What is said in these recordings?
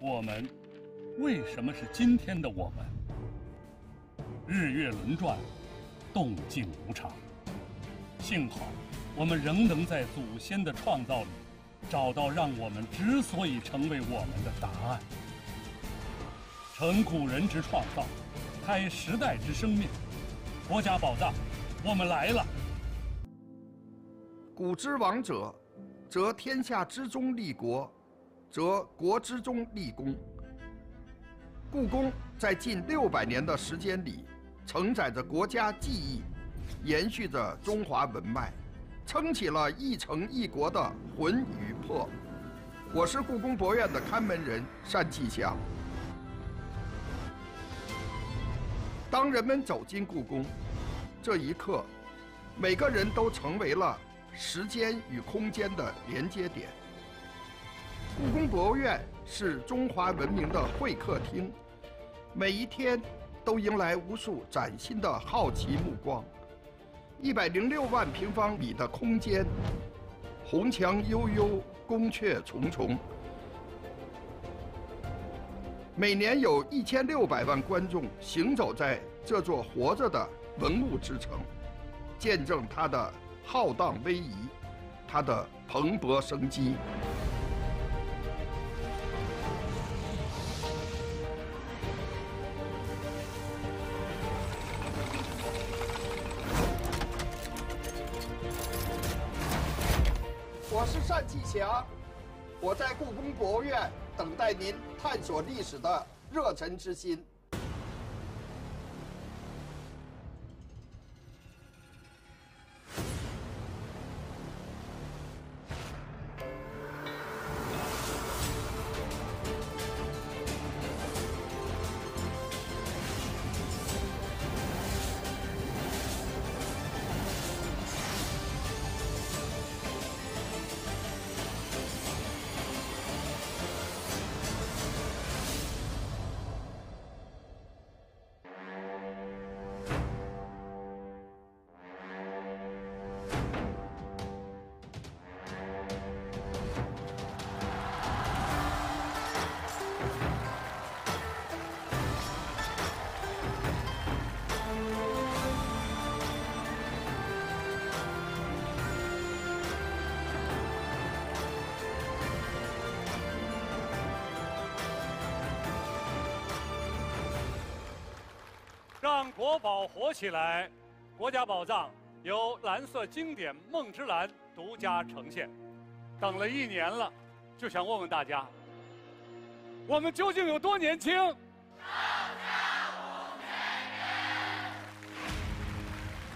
我们为什么是今天的我们？日月轮转，动静无常。幸好，我们仍能在祖先的创造里，找到让我们之所以成为我们的答案。承古人之创造，开时代之生命。国家宝藏，我们来了。古之王者，则天下之中立国，则国之中立功。故宫在近六百年的时间里，承载着国家记忆，延续着中华文脉，撑起了一城一国的魂与魄。我是故宫博物院的看门人单霁翔。当人们走进故宫，这一刻，每个人都成为了时间与空间的连接点。故宫博物院是中华文明的会客厅，每一天都迎来无数崭新的好奇目光。一百零六万平方米的空间，红墙悠悠，宫阙重重。每年有一千六百万观众行走在这座活着的文物之城，见证它的浩荡威仪，它的蓬勃生机。单霁翔，我在故宫博物院等待您探索历史的热忱之心。保活起来！国家宝藏由蓝色经典梦之蓝独家呈现。等了一年了，就想问问大家：我们究竟有多年轻？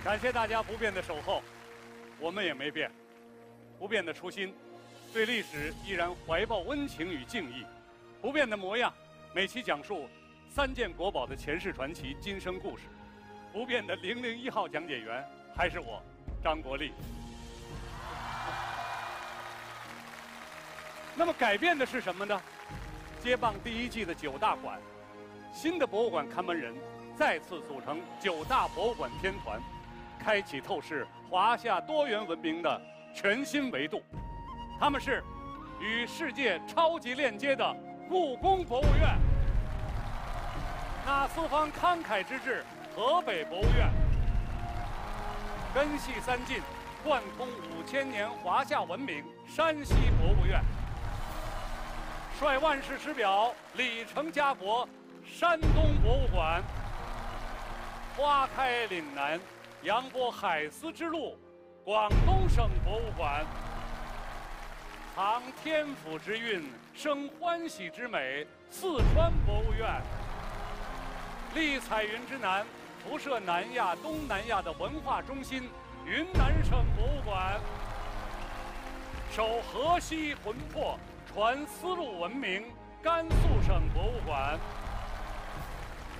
感谢大家不变的守候，我们也没变，不变的初心，对历史依然怀抱温情与敬意，不变的模样，每期讲述。三件国宝的前世传奇、今生故事，不变的零零一号讲解员还是我，张国立。那么改变的是什么呢？接棒第一季的九大馆，新的博物馆看门人再次组成九大博物馆天团，开启透视华夏多元文明的全新维度。他们是与世界超级链接的故宫博物院。那四方慷慨之至，河北博物院；根系三晋，贯通五千年华夏文明，山西博物院；率万世师表，礼成家国，山东博物馆；花开岭南，扬波海丝之路，广东省博物馆；藏天府之韵，生欢喜之美，四川博物院。立彩云之南，辐射南亚、东南亚的文化中心——云南省博物馆；守河西魂魄，传丝路文明——甘肃省博物馆；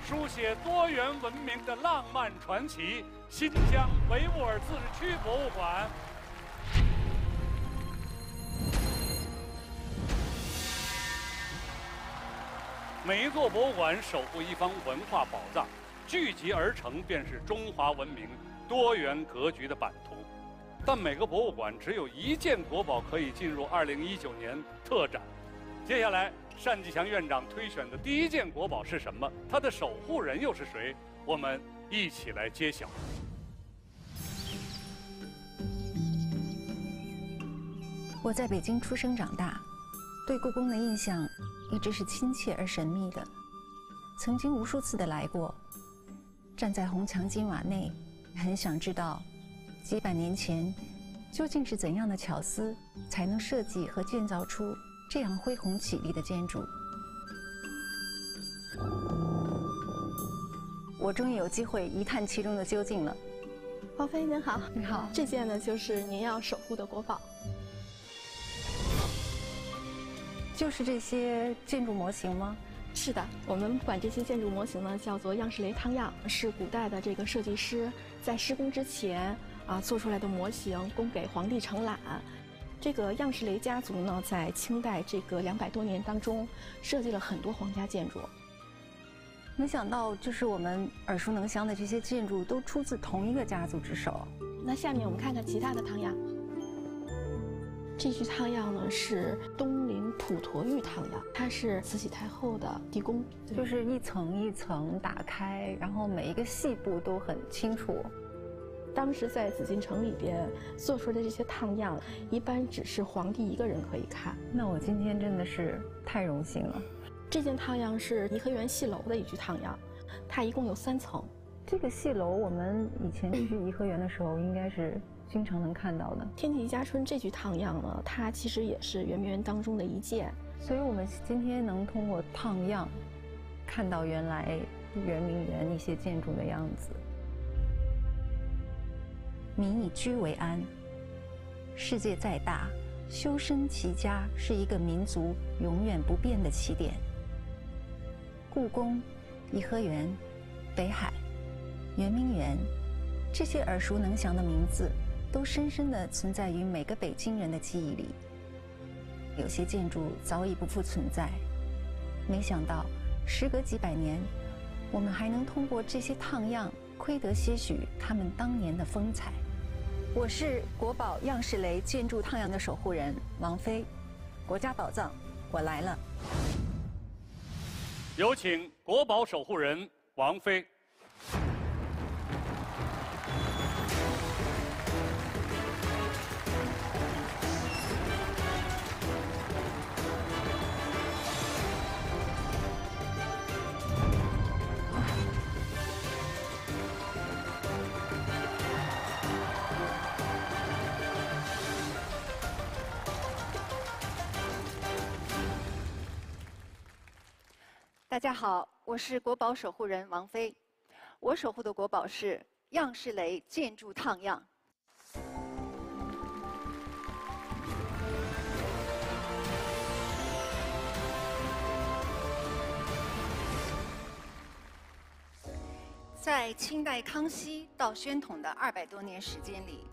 书写多元文明的浪漫传奇——新疆维吾尔自治区博物馆。每一座博物馆守护一方文化宝藏，聚集而成便是中华文明多元格局的版图。但每个博物馆只有一件国宝可以进入2019年特展。接下来，单霁翔院长推选的第一件国宝是什么？它的守护人又是谁？我们一起来揭晓。我在北京出生长大，对故宫的印象一直是亲切而神秘的。曾经无数次的来过，站在红墙金瓦内，很想知道，几百年前究竟是怎样的巧思，才能设计和建造出这样恢宏绮丽的建筑。我终于有机会一探其中的究竟了。王菲您好，你好，这件呢就是您要守护的国宝。就是这些建筑模型吗？是的，我们管这些建筑模型呢叫做样式雷汤样，是古代的这个设计师在施工之前啊做出来的模型，供给皇帝承揽。这个样式雷家族呢，在清代这个两百多年当中，设计了很多皇家建筑。没想到，就是我们耳熟能详的这些建筑，都出自同一个家族之手。那下面我们看看其他的汤样。这具汤样呢是东陵普陀玉汤样，它是慈禧太后的地宫，就是一层一层打开，然后每一个细部都很清楚。当时在紫禁城里边做出来的这些烫样，一般只是皇帝一个人可以看。那我今天真的是太荣幸了。这件烫样是颐和园戏楼的一具烫样，它一共有三层。这个戏楼我们以前去颐和园的时候，应该是。经常能看到的天地家春这句烫样呢，它其实也是圆明园当中的一件，所以我们今天能通过烫样看到原来圆明园一些建筑的样子。民以居为安，世界再大，修身齐家是一个民族永远不变的起点。故宫、颐和园、北海、圆明园，这些耳熟能详的名字。都深深地存在于每个北京人的记忆里。有些建筑早已不复存在，没想到时隔几百年，我们还能通过这些烫样窥得些许他们当年的风采。我是国宝样式雷建筑烫样的守护人王菲，国家宝藏，我来了。有请国宝守护人王菲。大家好，我是国宝守护人王菲，我守护的国宝是样式雷建筑烫样。在清代康熙到宣统的二百多年时间里，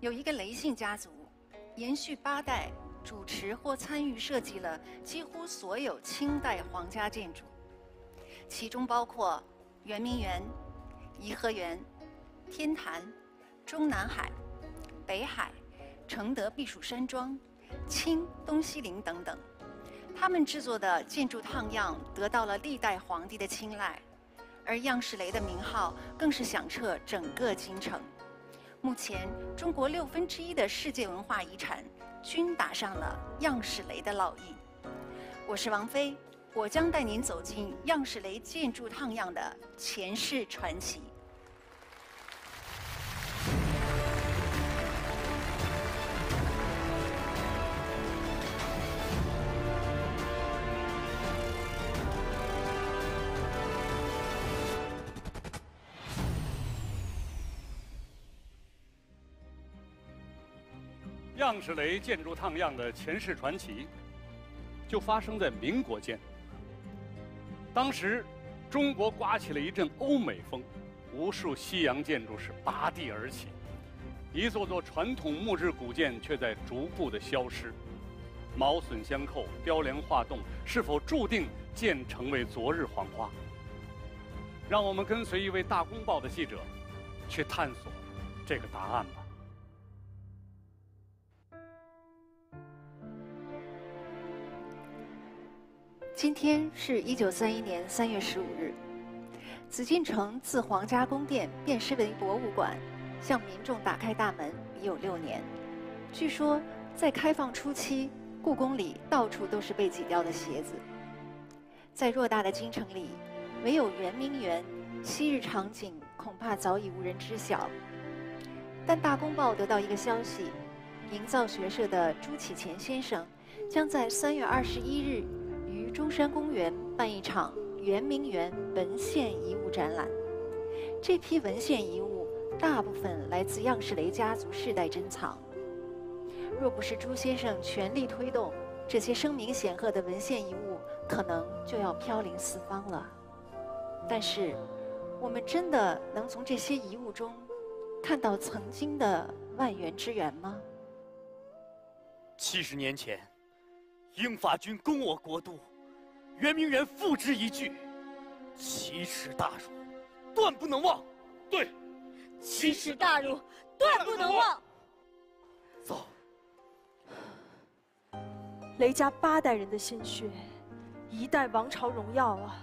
有一个雷姓家族，延续八代。主持或参与设计了几乎所有清代皇家建筑，其中包括圆明园、颐和园、天坛、中南海、北海、承德避暑山庄、清东西陵等等。他们制作的建筑烫样得到了历代皇帝的青睐，而样式雷的名号更是响彻整个京城。目前，中国六分之一的世界文化遗产。均打上了样式雷的烙印。我是王菲，我将带您走进样式雷建筑烫样的前世传奇。样式雷建筑烫样的前世传奇，就发生在民国间。当时，中国刮起了一阵欧美风，无数西洋建筑是拔地而起，一座座传统木质古建却在逐步的消失，毛笋相扣，雕梁画栋，是否注定建成为昨日黄花？让我们跟随一位大公报的记者，去探索这个答案吧。今天是一九三一年三月十五日，紫禁城自皇家宫殿变身为博物馆，向民众打开大门已有六年。据说在开放初期，故宫里到处都是被挤掉的鞋子。在偌大的京城里，唯有圆明园，昔日场景恐怕早已无人知晓。但大公报得到一个消息，营造学社的朱启潜先生将在三月二十一日中山公园办一场圆明园文献遗物展览。这批文献遗物大部分来自样式雷家族世代珍藏。若不是朱先生全力推动，这些声名显赫的文献遗物可能就要飘零四方了。但是，我们真的能从这些遗物中？看到曾经的万源之源吗？七十年前，英法军攻我国都，圆明园付之一炬，奇耻大辱，断不能忘。对，奇耻大辱，断不能忘。走。雷家八代人的鲜血，一代王朝荣耀啊！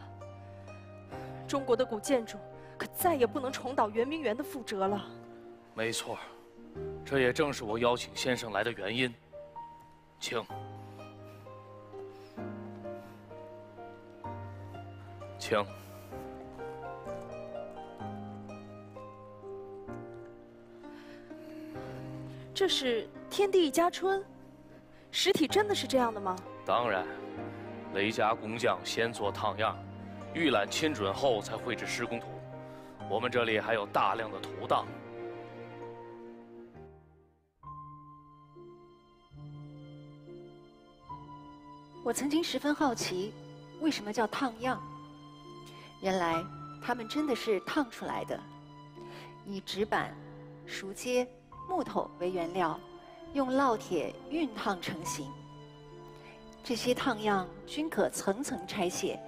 中国的古建筑可再也不能重蹈圆明园的覆辙了。没错，这也正是我邀请先生来的原因。请，请。这是天地一家春，实体真的是这样的吗？当然，雷家工匠先做烫样，预览亲准后才绘制施工图。我们这里还有大量的图档。我曾经十分好奇，为什么叫烫样？原来它们真的是烫出来的，以纸板、熟接、木头为原料，用烙铁熨烫成型。这些烫样均可层层拆卸，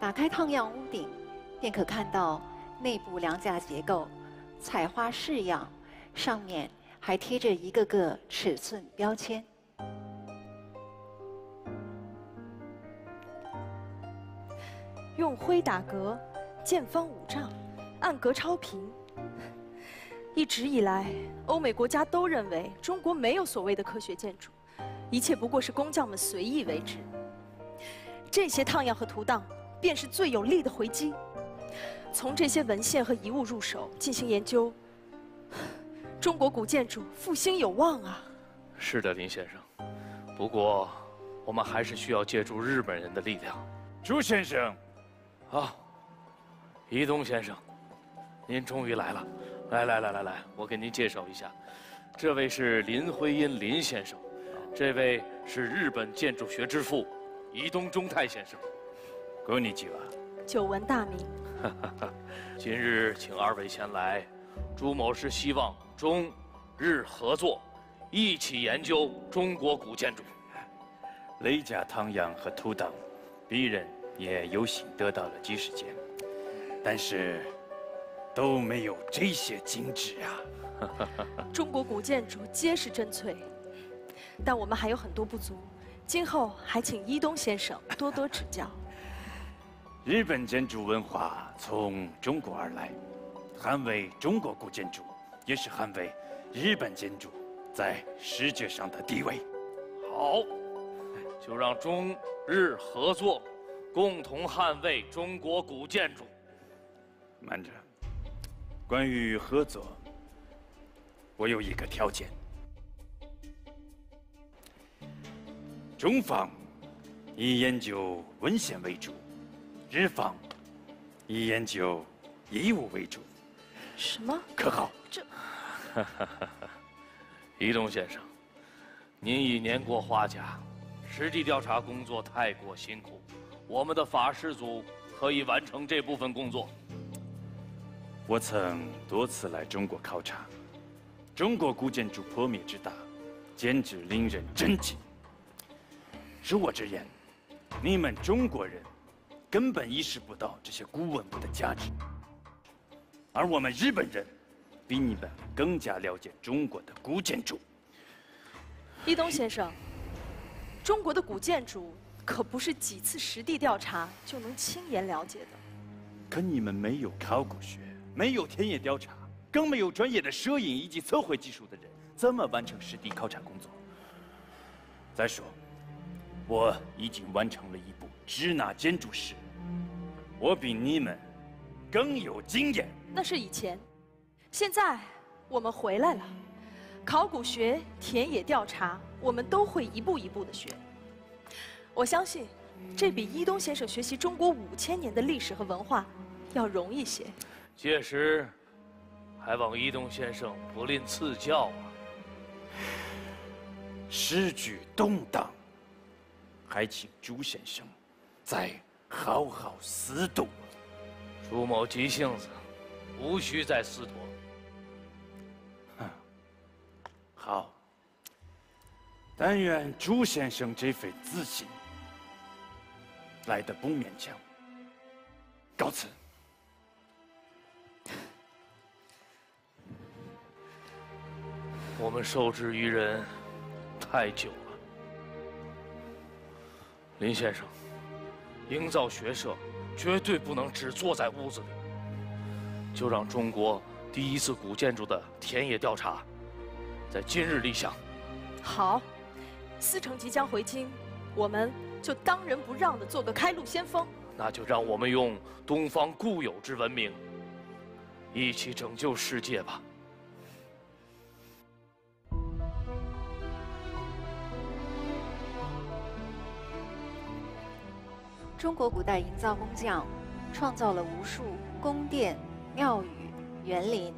打开烫样屋顶，便可看到内部梁架结构、彩花式样，上面还贴着一个个尺寸标签。用灰打格，见方五丈，暗格超平。一直以来，欧美国家都认为中国没有所谓的科学建筑，一切不过是工匠们随意为之。这些烫样和图档，便是最有力的回击。从这些文献和遗物入手进行研究，中国古建筑复兴有望啊！是的，林先生。不过，我们还是需要借助日本人的力量。朱先生。啊，伊东先生，您终于来了！来来来来来，我给您介绍一下，这位是林徽因林先生，这位是日本建筑学之父伊东忠太先生。恭喜几位！久闻大名。今日请二位前来，朱某是希望中日合作，一起研究中国古建筑。雷甲汤阳和图档，鄙人。也有幸得到了几十件，但是都没有这些精致啊！中国古建筑皆是真粹，但我们还有很多不足，今后还请伊东先生多多指教。日本建筑文化从中国而来，捍卫中国古建筑，也是捍卫日本建筑在世界上的地位。好，就让中日合作。共同捍卫中国古建筑。慢着，关于合作，我有一个条件：中方以研究文献为主，日方以研究遗物为主。什么？可好？这，伊东先生，您已年过花甲，实地调查工作太过辛苦。我们的法师组可以完成这部分工作。我曾多次来中国考察，中国古建筑破灭之大，简直令人震惊。恕我直言，你们中国人根本意识不到这些古文物的价值，而我们日本人比你们更加了解中国的古建筑。立东先生，中国的古建筑。可不是几次实地调查就能轻言了解的。可你们没有考古学，没有田野调查，更没有专业的摄影以及测绘技术的人，怎么完成实地考察工作？再说，我已经完成了一部支那建筑史，我比你们更有经验。那是以前，现在我们回来了，考古学、田野调查，我们都会一步一步的学。我相信，这比伊东先生学习中国五千年的历史和文化要容易些。届时，还望伊东先生不吝赐教啊！时局动荡，还请朱先生再好好思度。朱某急性子，无需再思托。好，但愿朱先生这份自信来的不勉强。告辞。我们受制于人太久了，林先生，营造学社绝对不能只坐在屋子里，就让中国第一次古建筑的田野调查在今日立项。好，思成即将回京，我们就当仁不让的做个开路先锋。那就让我们用东方固有之文明，一起拯救世界吧。中国古代营造工匠创造了无数宫殿、庙宇、园林，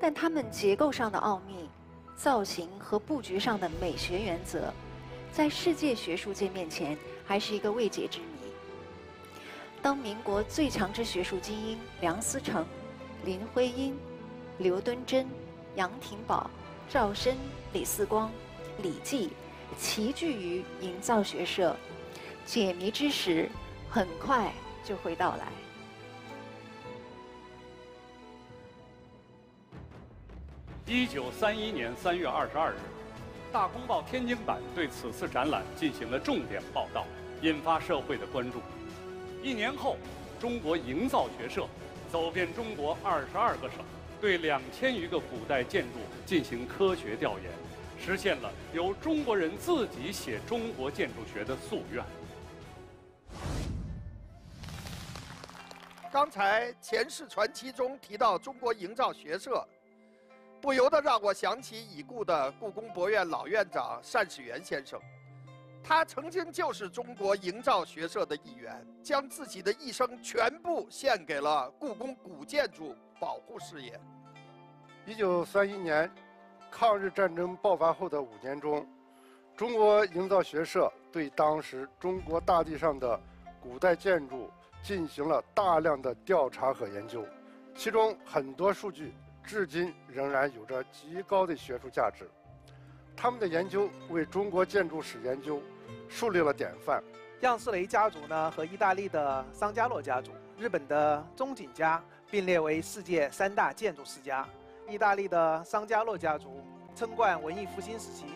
但他们结构上的奥秘、造型和布局上的美学原则，在世界学术界面前还是一个未解之谜。当民国最强之学术精英梁思成、林徽因、刘敦桢、杨廷宝、赵深、李四光、李济齐聚于营造学社。解谜之时，很快就会到来。一九三一年三月二十二日，《大公报》天津版对此次展览进行了重点报道，引发社会的关注。一年后，中国营造学社走遍中国二十二个省，对两千余个古代建筑进行科学调研，实现了由中国人自己写中国建筑学的夙愿。刚才《前世传奇》中提到中国营造学社，不由得让我想起已故的故宫博物院老院长单士元先生。他曾经就是中国营造学社的一员，将自己的一生全部献给了故宫古建筑保护事业。一九三一年，抗日战争爆发后的五年中，中国营造学社对当时中国大地上的古代建筑。进行了大量的调查和研究，其中很多数据至今仍然有着极高的学术价值。他们的研究为中国建筑史研究树立了典范。样式雷家族呢和意大利的桑加洛家族、日本的中井家并列为世界三大建筑世家。意大利的桑加洛家族称冠文艺复兴时期，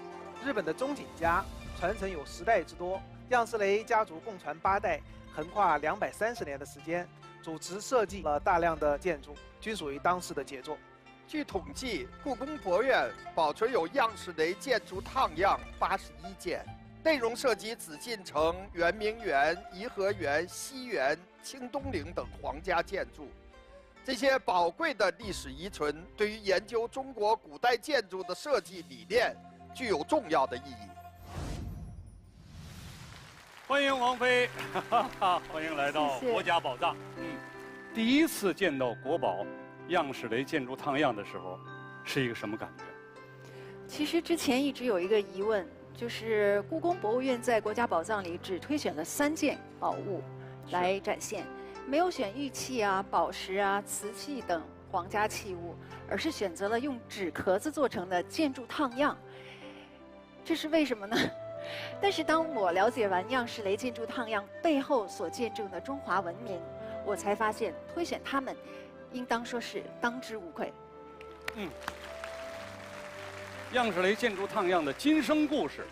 日本的中井家传承有十代之多，样式雷家族共传八代。横跨两百三十年的时间，主持设计了大量的建筑，均属于当时的杰作。据统计，故宫博物院保存有样式雷建筑烫样八十一件，内容涉及紫禁城、圆明园、颐和园、西园、清东陵等皇家建筑。这些宝贵的历史遗存，对于研究中国古代建筑的设计理念，具有重要的意义。欢迎王菲，欢迎来到国家宝藏。嗯，第一次见到国宝样式雷建筑烫样的时候，是一个什么感觉？其实之前一直有一个疑问，就是故宫博物院在国家宝藏里只推选了三件宝物来展现，没有选玉器啊、宝石啊、瓷器等皇家器物，而是选择了用纸壳子做成的建筑烫样。这是为什么呢？但是当我了解完样式雷建筑烫样背后所见证的中华文明，我才发现推选他们，应当说是当之无愧。嗯，样式雷建筑烫样的今生故事，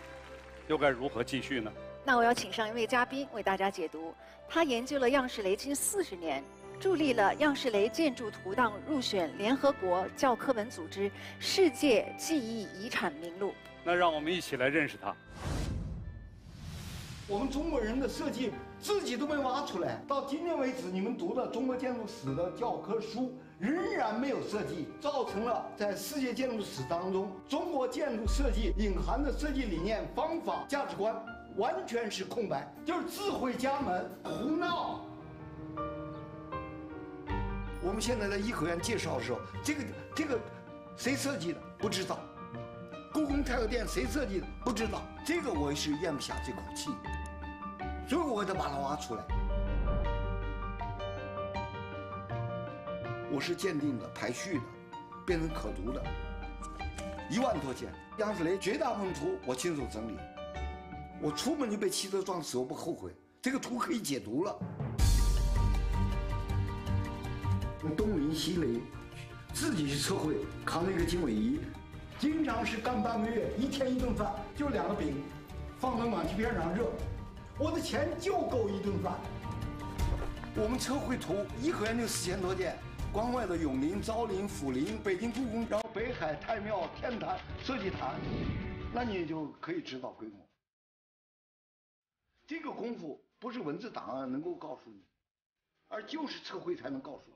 又该如何继续呢？那我要请上一位嘉宾为大家解读。他研究了样式雷近四十年，助力了样式雷建筑图档入选联合国教科文组织世界记忆遗产名录。那让我们一起来认识他。我们中国人的设计自己都没挖出来，到今天为止，你们读的中国建筑史的教科书仍然没有设计，造成了在世界建筑史当中，中国建筑设计隐含的设计理念、方法、价值观完全是空白，就是自毁家门、胡闹。我们现在在颐和园介绍的时候，这个这个谁设计的不知道，故宫太和殿谁设计的不知道，这个我是咽不下这口气。所以我得把它挖出来。我是鉴定的、排序的，变成可读的，一万多件。样式雷绝大部分图我亲手整理，我出门就被汽车撞死，我不后悔。这个图可以解读了。东临西雷，自己去测绘，扛着一个经纬仪，经常是干半个月，一天一顿饭，就两个饼，放到暖气片上热。我的钱就够一顿饭。我们测绘图，颐和园就四千多件，关外的永陵、昭陵、福陵、北京故宫，然后北海、太庙、天坛、设计坛，那你就可以知道规模。这个功夫不是文字档案能够告诉你，而就是测绘才能告诉你。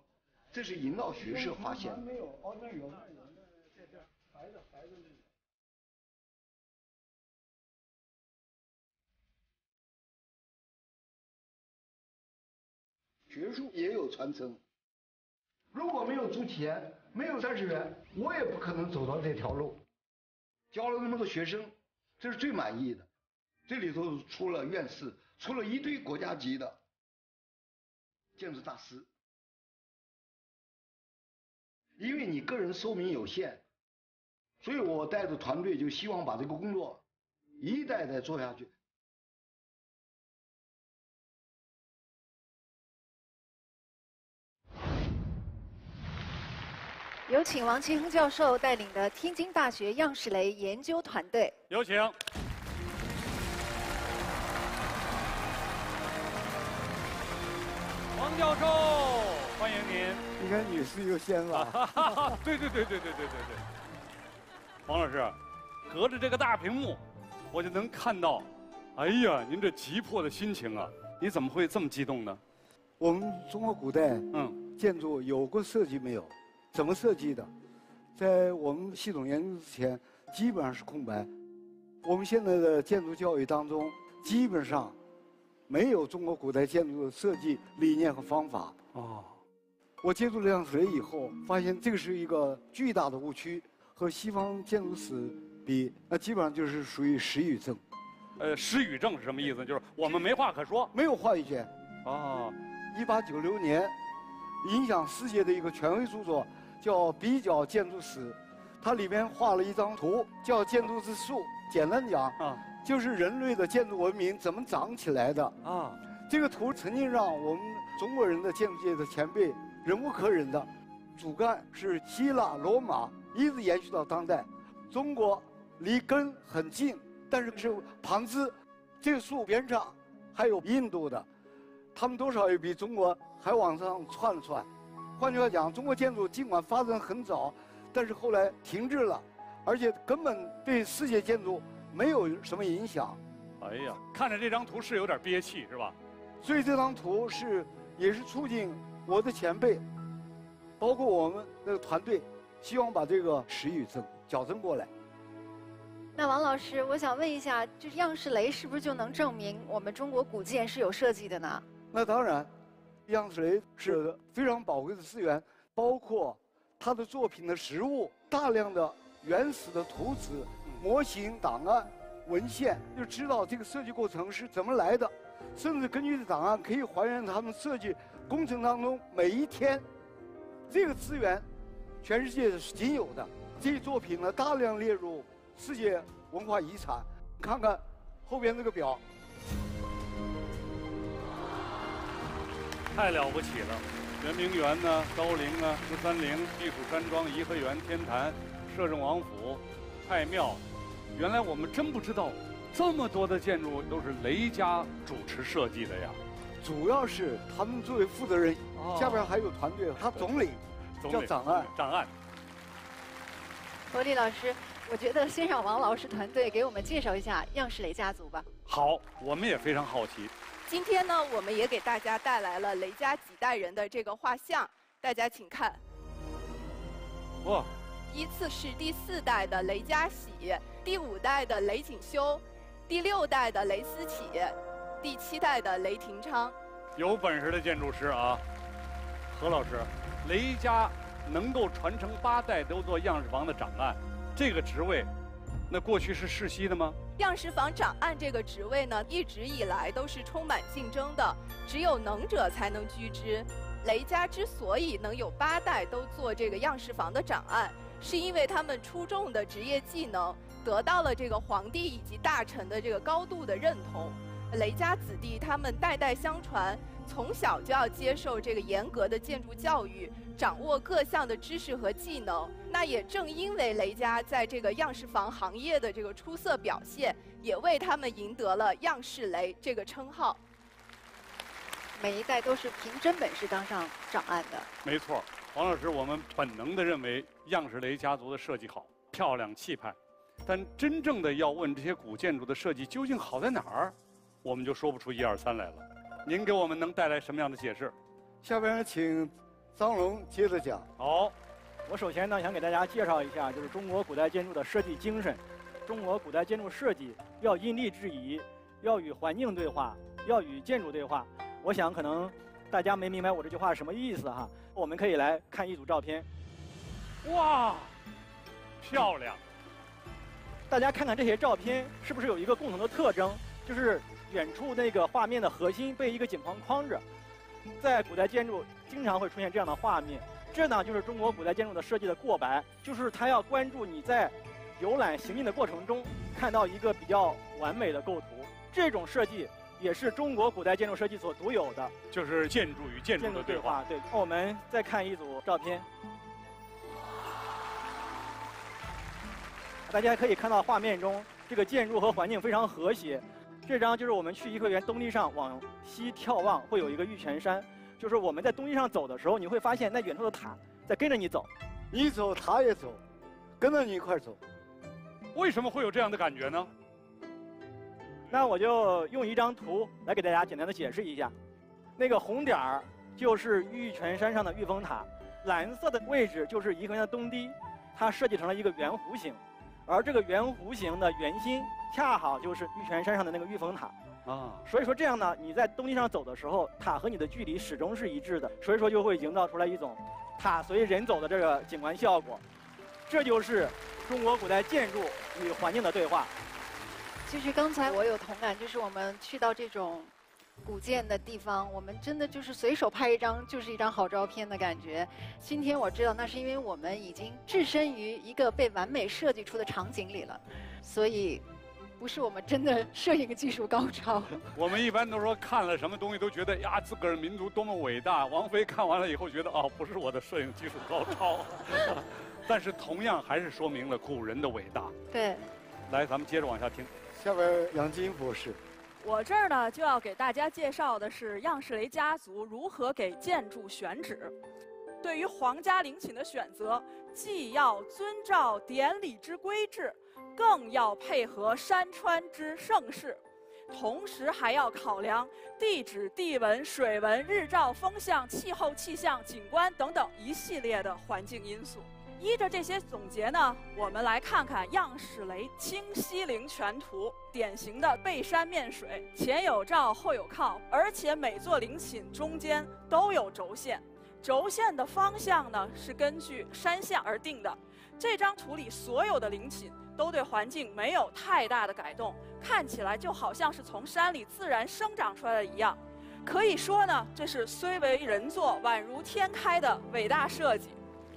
这是引导学社发现。没有，哦，那有，学术也有传承。如果没有朱启言，没有三十元，我也不可能走到这条路。教了那么多学生，这是最满意的。这里头出了院士，出了一堆国家级的建筑大师。因为你个人寿命有限，所以我带着团队就希望把这个工作一代代做下去。有请王其亨教授带领的天津大学样式雷研究团队。有请。王教授，欢迎您。应该女士优先吧？对对对对对对对对。王老师，隔着这个大屏幕，我就能看到，哎呀，您这急迫的心情啊！你怎么会这么激动呢？我们中国古代嗯建筑有过设计没有？怎么设计的？在我们系统研究之前，基本上是空白。我们现在的建筑教育当中，基本上没有中国古代建筑的设计理念和方法。哦，我接触了样式雷以后，发现这个是一个巨大的误区，和西方建筑史比，那基本上就是属于失语症。呃，失语症是什么意思？就是我们没话可说，没有话语权。哦，一八九六年，影响世界的一个权威著作。叫比较建筑史，它里面画了一张图，叫建筑之树。简单讲啊，就是人类的建筑文明怎么长起来的啊。这个图曾经让我们中国人的建筑界的前辈忍无可忍的，主干是希腊罗马，一直延续到当代。中国离根很近，但是是旁枝。这个树边上还有印度的，他们多少也比中国还往上窜了窜。换句话讲，中国建筑尽管发展很早，但是后来停滞了，而且根本对世界建筑没有什么影响。哎呀，看着这张图是有点憋气，是吧？所以这张图是也是促进我的前辈，包括我们那个团队，希望把这个失语症矫正过来。那王老师，我想问一下，就是样式雷是不是就能证明我们中国古建是有设计的呢？那当然。样式雷是非常宝贵的资源，包括他的作品的实物、大量的原始的图纸、模型、档案、文献，就知道这个设计过程是怎么来的，甚至根据这档案可以还原他们设计工程当中每一天。这个资源，全世界是仅有的。这些作品呢，大量列入世界文化遗产。看看后边这个表。太了不起了！圆明园呢，高陵啊，十三陵、避暑山庄、颐和园、天坛、摄政王府、太庙，原来我们真不知道这么多的建筑都是雷家主持设计的呀？主要是他们作为负责人，下边还有团队，他总理叫长案。长案。罗丽老师，我觉得先让王老师团队给我们介绍一下样式雷家族吧。好，我们也非常好奇。今天呢，我们也给大家带来了雷家几代人的这个画像，大家请看。哇！依次是第四代的雷家喜，第五代的雷景修，第六代的雷思启，第七代的雷廷昌。有本事的建筑师啊，何老师，雷家能够传承八代都做样式房的长案，这个职位，那过去是世袭的吗？样式房长案这个职位呢，一直以来都是充满竞争的，只有能者才能居之。雷家之所以能有八代都做这个样式房的长案，是因为他们出众的职业技能得到了这个皇帝以及大臣的这个高度的认同。雷家子弟他们代代相传，从小就要接受这个严格的建筑教育。掌握各项的知识和技能，那也正因为雷家在这个样式房行业的这个出色表现，也为他们赢得了“样式雷”这个称号。每一代都是凭真本事当上长案的。没错，黄老师，我们本能的认为样式雷家族的设计好、漂亮、气派，但真正的要问这些古建筑的设计究竟好在哪儿，我们就说不出一二三来了。您给我们能带来什么样的解释？下边请。张龙接着讲。好，我首先呢想给大家介绍一下，就是中国古代建筑的设计精神。中国古代建筑设计要因地制宜，要与环境对话，要与建筑对话。我想可能大家没明白我这句话什么意思哈。我们可以来看一组照片。哇，漂亮！大家看看这些照片，是不是有一个共同的特征？就是远处那个画面的核心被一个景框框着。在古代建筑经常会出现这样的画面，这呢就是中国古代建筑的设计的过白，就是它要关注你在游览行进的过程中看到一个比较完美的构图。这种设计也是中国古代建筑设计所独有的，就是建筑与建筑的对话。对，我们再看一组照片，大家可以看到画面中这个建筑和环境非常和谐。这张就是我们去颐和园东堤上往西眺望，会有一个玉泉山。就是我们在东堤上走的时候，你会发现那远处的塔在跟着你走，你走塔也走，跟着你一块走。为什么会有这样的感觉呢？那我就用一张图来给大家简单的解释一下。那个红点儿就是玉泉山上的玉峰塔，蓝色的位置就是颐和园的东堤，它设计成了一个圆弧形，而这个圆弧形的圆心。恰好就是玉泉山上的那个玉峰塔啊，所以说这样呢，你在东西上走的时候，塔和你的距离始终是一致的，所以说就会营造出来一种塔随人走的这个景观效果。这就是中国古代建筑与环境的对话。其实刚才我有同感，就是我们去到这种古建的地方，我们真的就是随手拍一张就是一张好照片的感觉。今天我知道，那是因为我们已经置身于一个被完美设计出的场景里了，所以。不是我们真的摄影技术高超。我们一般都说看了什么东西都觉得呀，自个儿民族多么伟大。王菲看完了以后觉得哦，不是我的摄影技术高超，但是同样还是说明了古人的伟大。对，来，咱们接着往下听。下边杨金博士，我这儿呢就要给大家介绍的是样式雷家族如何给建筑选址。对于皇家陵寝的选择，既要遵照典礼之规制。更要配合山川之盛世，同时还要考量地质、地文、水文、日照、风向、气候、气象、景观等等一系列的环境因素。依着这些总结呢，我们来看看样式雷清西陵全图。典型的背山面水，前有照，后有靠，而且每座陵寝中间都有轴线，轴线的方向呢是根据山象而定的。这张图里所有的陵寝。都对环境没有太大的改动，看起来就好像是从山里自然生长出来的一样。可以说呢，这是虽为人作，宛如天开的伟大设计。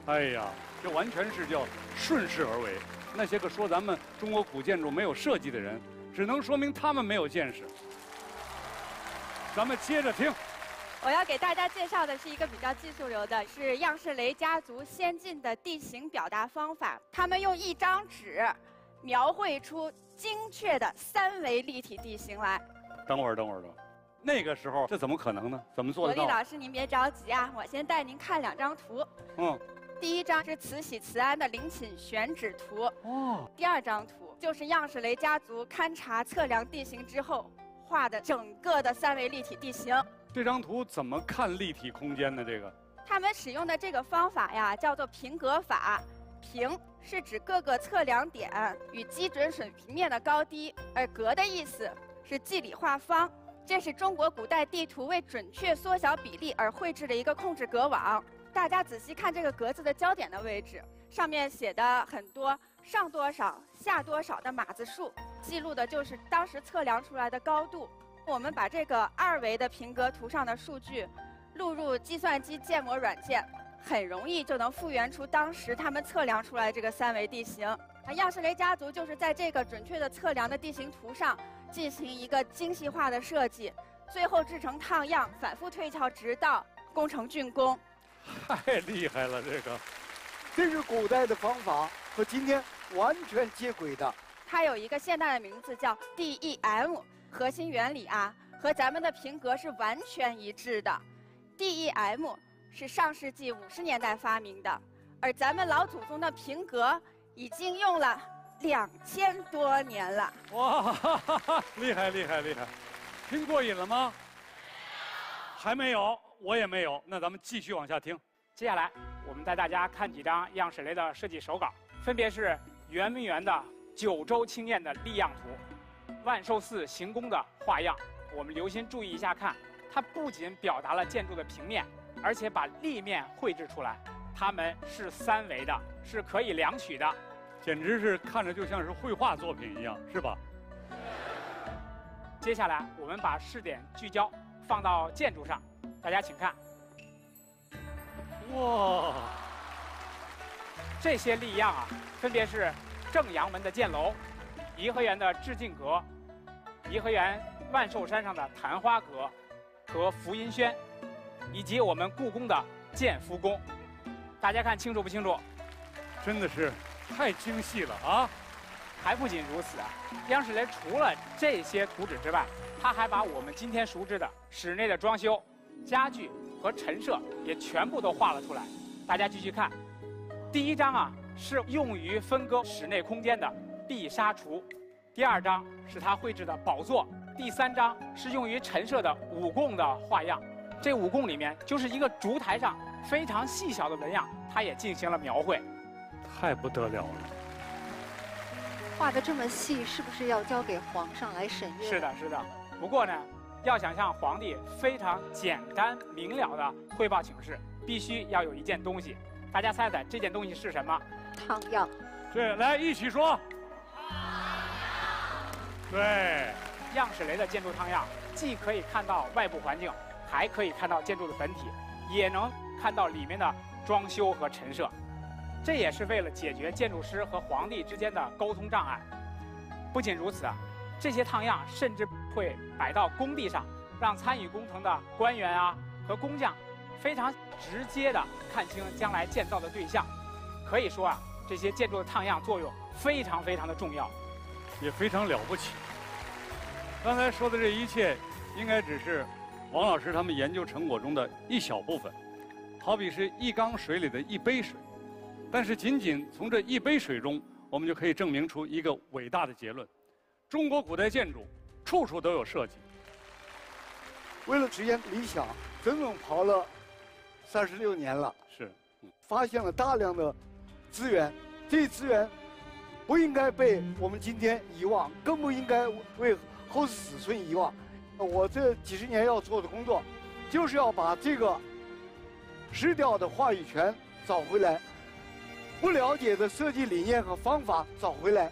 哎呀，这完全是叫顺势而为。那些个说咱们中国古建筑没有设计的人，只能说明他们没有见识。咱们接着听。我要给大家介绍的是一个比较技术流的，是样式雷家族先进的地形表达方法。他们用一张纸。描绘出精确的三维立体地形来。等会儿，等会儿，等会儿，那个时候这怎么可能呢？怎么做得到？罗丽老师，您别着急啊，我先带您看两张图。嗯，第一张是慈禧慈安的陵寝选址图。哦。第二张图就是样式雷家族勘察测量地形之后画的整个的三维立体地形。这张图怎么看立体空间呢？这个？他们使用的这个方法呀，叫做平格法。平是指各个测量点与基准水平面的高低，而格的意思是计里画方。这是中国古代地图为准确缩小比例而绘制的一个控制格网。大家仔细看这个格子的焦点的位置，上面写的很多上多少、下多少的码子数，记录的就是当时测量出来的高度。我们把这个二维的平格图上的数据录入计算机建模软件。很容易就能复原出当时他们测量出来这个三维地形。那样式雷家族就是在这个准确的测量的地形图上进行一个精细化的设计，最后制成烫样，反复推敲，直到工程竣工。太厉害了，这个，这是古代的方法和今天完全接轨的。它有一个现代的名字叫 DEM，核心原理啊和咱们的平格是完全一致的。DEM。是上世纪五十年代发明的，而咱们老祖宗的平格已经用了两千多年了。哇，厉害厉害厉害！听过瘾了吗？还没有，我也没有。那咱们继续往下听。接下来，我们带大家看几张样式雷的设计手稿，分别是圆明园的九州青雁的立样图，万寿寺行宫的画样。我们留心注意一下看，它不仅表达了建筑的平面。而且把立面绘制出来，它们是三维的，是可以量取的，简直是看着就像是绘画作品一样，是吧？接下来我们把视点聚焦放到建筑上，大家请看。哇，这些立样啊，分别是正阳门的箭楼、颐和园的致敬阁、颐和园万寿山上的昙花阁和福音轩。以及我们故宫的建福宫，大家看清楚不清楚？真的是太精细了啊！还不仅如此啊，央视雷除了这些图纸之外，他还把我们今天熟知的室内的装修、家具和陈设也全部都画了出来。大家继续看，第一张啊是用于分割室内空间的碧纱橱，第二张是他绘制的宝座，第三张是用于陈设的五供的画样。这五供里面，就是一个烛台上非常细小的纹样，他也进行了描绘，太不得了了。画的这么细，是不是要交给皇上来审阅？是的，是的。不过呢，要想向皇帝非常简单明了的汇报请示，必须要有一件东西。大家猜猜这件东西是什么？汤样。对，来一起说。对，样式雷的建筑汤样，既可以看到外部环境。还可以看到建筑的本体，也能看到里面的装修和陈设，这也是为了解决建筑师和皇帝之间的沟通障碍。不仅如此啊，这些烫样甚至会摆到工地上，让参与工程的官员啊和工匠非常直接的看清将来建造的对象。可以说啊，这些建筑的烫样作用非常非常的重要，也非常了不起。刚才说的这一切，应该只是。王老师他们研究成果中的一小部分，好比是一缸水里的一杯水，但是仅仅从这一杯水中，我们就可以证明出一个伟大的结论：中国古代建筑处处都有设计。为了实现理想，整整刨了三十六年了。是，发现了大量的资源，这些资源不应该被我们今天遗忘，更不应该为后世子孙遗忘。我这几十年要做的工作，就是要把这个失掉的话语权找回来，不了解的设计理念和方法找回来，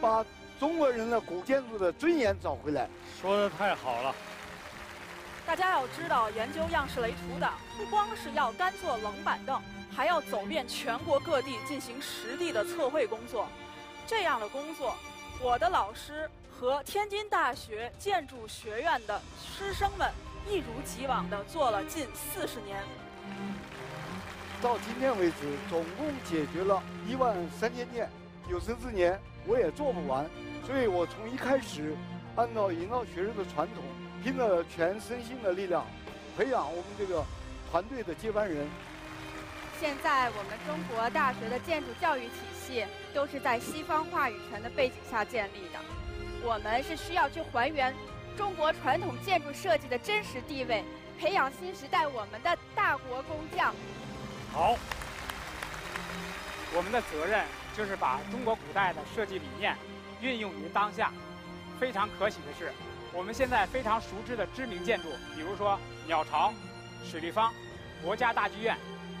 把中国人的古建筑的尊严找回来。说的太好了！大家要知道，研究样式雷图的不光是要干坐冷板凳，还要走遍全国各地进行实地的测绘工作。这样的工作，我的老师。和天津大学建筑学院的师生们一如既往地做了近四十年。到今天为止，总共解决了一万三千件有生之年我也做不完，所以我从一开始，按照营造学生的传统，拼了全身心的力量，培养我们这个团队的接班人。现在我们中国大学的建筑教育体系都是在西方话语权的背景下建立的，我们是需要去还原中国传统建筑设计的真实地位，培养新时代我们的大国工匠。好，我们的责任就是把中国古代的设计理念运用于当下。非常可喜的是，我们现在非常熟知的知名建筑，比如说鸟巢、水立方、国家大剧院。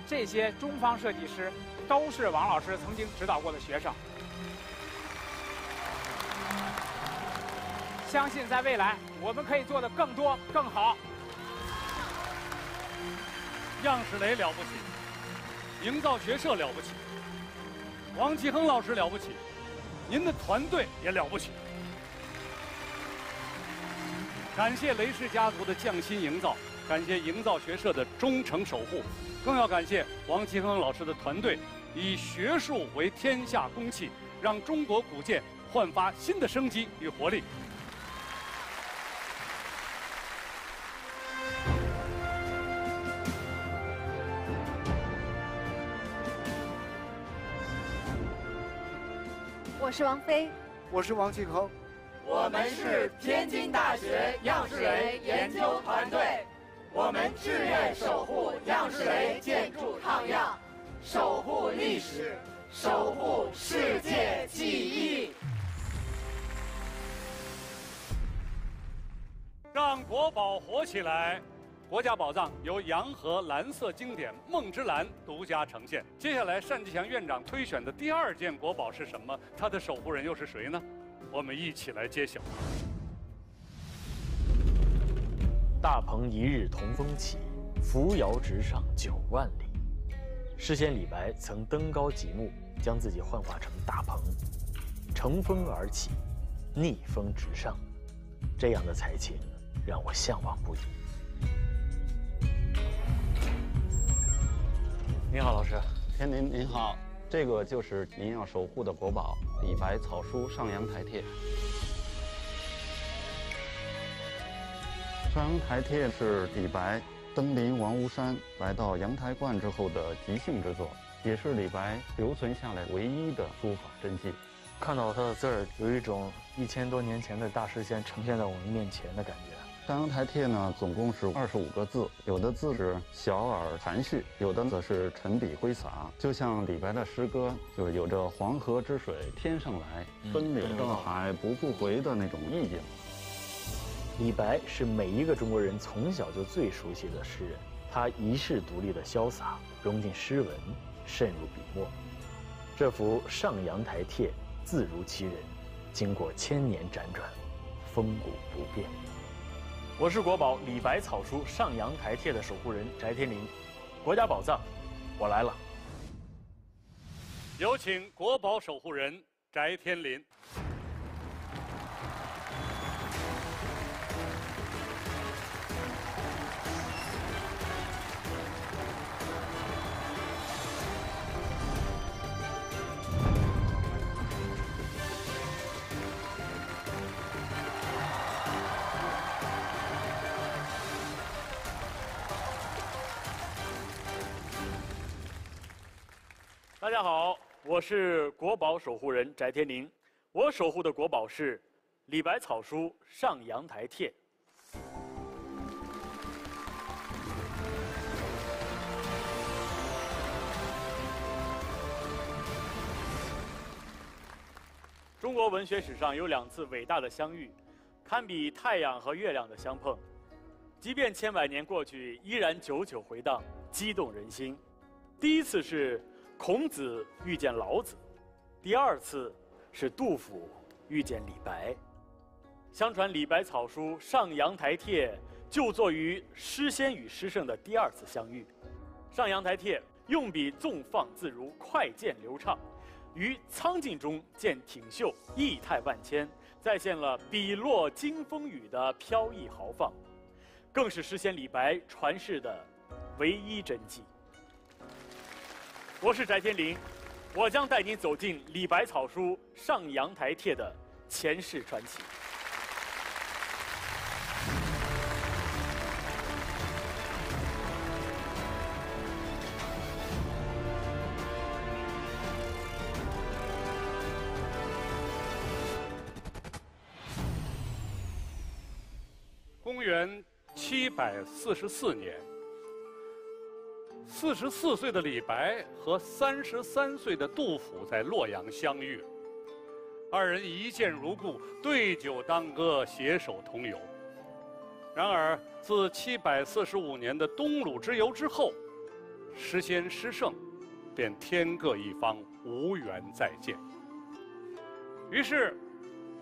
这些中方设计师都是王老师曾经指导过的学生，相信在未来我们可以做的更多更好。样式雷了不起，营造学社了不起，王其亨老师了不起，您的团队也了不起。感谢雷氏家族的匠心营造，感谢营造学社的忠诚守护。更要感谢王其亨老师的团队，以学术为天下公器，让中国古建焕发新的生机与活力。我是王菲，我是王继康，我们是天津大学样式雷研究团队。我们志愿守护样式雷建筑抗样，守护历史，守护世界记忆。让国宝活起来！国家宝藏由洋河蓝色经典梦之蓝独家呈现。接下来，单霁翔院长推选的第二件国宝是什么？它的守护人又是谁呢？我们一起来揭晓。大鹏一日同风起，扶摇直上九万里。诗仙李白曾登高极目，将自己幻化成大鹏，乘风而起，逆风直上。这样的才情让我向往不已。你好，老师。天林您好，这个就是您要守护的国宝——李白草书《上阳台帖》。上阳台帖是李白登临王屋山，来到阳台观之后的即兴之作，也是李白留存下来唯一的书法真迹。看到他的字儿，有一种一千多年前的大诗仙呈现在我们面前的感觉。上阳台帖呢，总共是二十五个字，有的字是小而含蓄，有的则是沉笔挥洒，就像李白的诗歌，就是有着黄河之水天上来，奔流到海不复回的那种意境。李白是每一个中国人从小就最熟悉的诗人，他一世独立的潇洒融进诗文，渗入笔墨。这幅《上阳台帖》字如其人，经过千年辗转，风骨不变。我是国宝李白草书《上阳台帖》的守护人翟天临，国家宝藏，我来了。有请国宝守护人翟天临。大家好，我是国宝守护人翟天临，我守护的国宝是李白草书《上阳台帖》。中国文学史上有两次伟大的相遇，堪比太阳和月亮的相碰，即便千百年过去，依然久久回荡，激动人心。第一次是。孔子遇见老子，第二次是杜甫遇见李白。相传李白草书《上阳台帖》就作于诗仙与诗圣的第二次相遇。《上阳台帖》用笔纵放自如，快健流畅，于苍劲中见挺秀，意态万千，再现了笔落惊风雨的飘逸豪放，更是诗仙李白传世的唯一真迹。我是翟天临，我将带您走进李白草书《上阳台帖》的前世传奇。公元七百四十四年，四十四岁的李白和三十三岁的杜甫在洛阳相遇，二人一见如故，对酒当歌，携手同游。然而，自七百四十五年的东鲁之游之后，诗仙诗圣便天各一方，无缘再见。于是，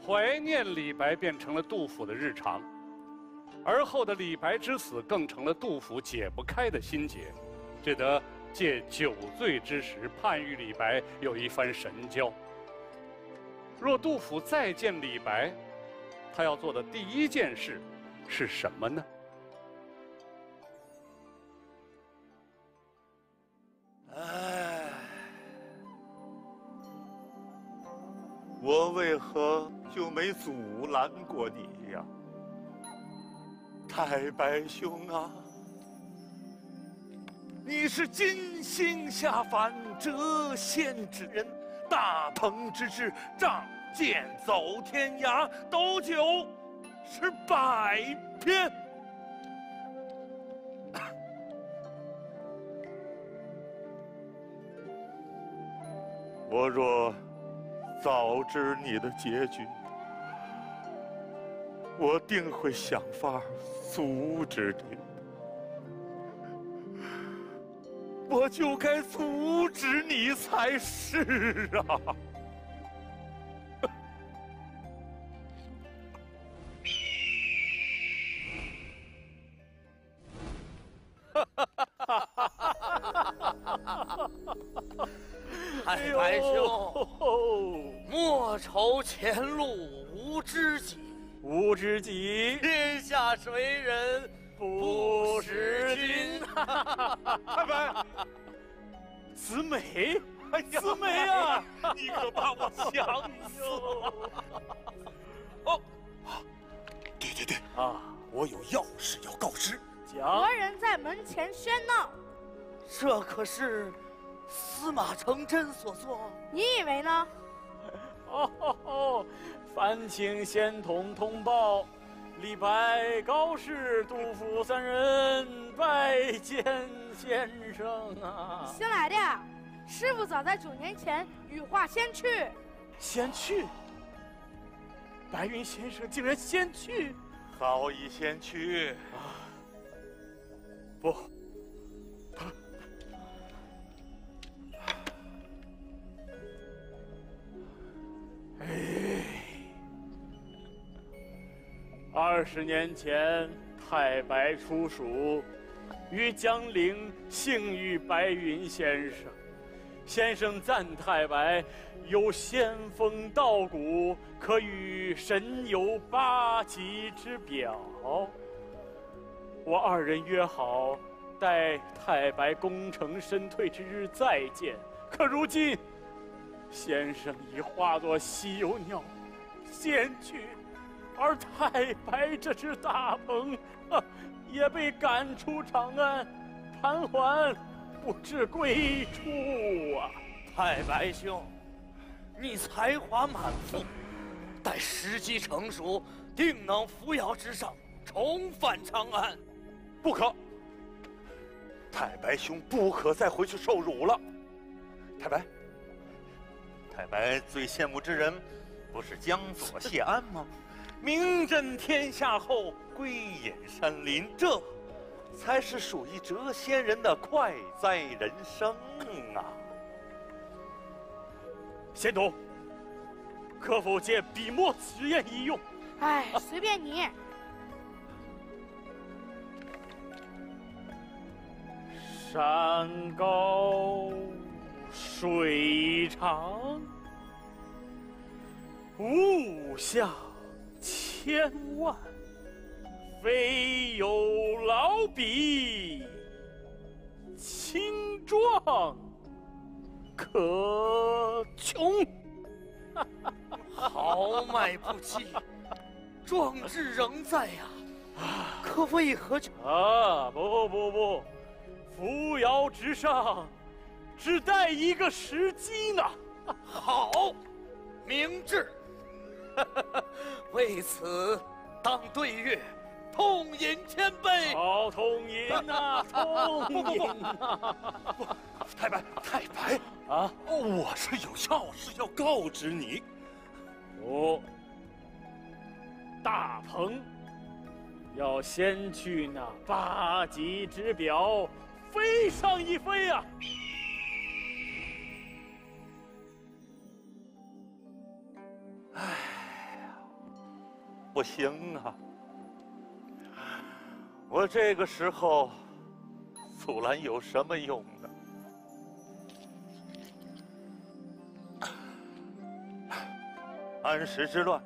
怀念李白变成了杜甫的日常。而后的李白之死，更成了杜甫解不开的心结，只得借酒醉之时，盼与李白有一番神交。若杜甫再见李白，他要做的第一件事是什么呢？唉，我为何就没阻拦过你呀？太白兄啊，你是金星下凡谪仙之人，大鹏之志，仗剑走天涯，斗酒是百篇。我若早知你的结局，我定会想法阻止你。我就该阻止你才是啊！君？太白，子美，子美啊！你可把我想死了！哦，对对对啊，我有要事要告知。讲，何人在门前喧闹？这可是司马承祯所作。你以为呢？哦哦哦！烦请仙童通报，李白、高适、杜甫三人拜见先生啊！新来的，师傅早在九年前羽化仙去。仙去？白云先生竟然仙去？早已仙去啊！不。哎，二十年前太白出蜀，于江陵幸遇白云先生。先生赞太白有仙风道骨，可与神游八极之表。我二人约好，待太白功成身退之日再见。可如今，先生。已化作西游鸟，仙去，而太白这只大鹏，也被赶出长安，盘桓不知归处啊！太白兄，你才华满腹，待时机成熟，定能扶摇直上，重返长安。不可，太白兄不可再回去受辱了。太白。太白最羡慕之人，不是江左谢安吗？名震天下后，归隐山林，这才是属于谪仙人的快哉人生啊！仙童，可否借笔墨纸砚一用？哎，随便你。山高。水长，物下千万，非有老笔青壮可穷。豪迈不羁，壮志仍在呀，可为何啊？不不不，扶摇直上，只待一个时机呢。好，明智。为此，当对月痛饮千杯。好，痛饮呐，痛饮不！太白，太白啊！我是有要事要告知你。哦，大鹏要先去那八级之表飞上一飞啊！哎呀，不行啊！我这个时候，阻拦有什么用呢？安史之乱，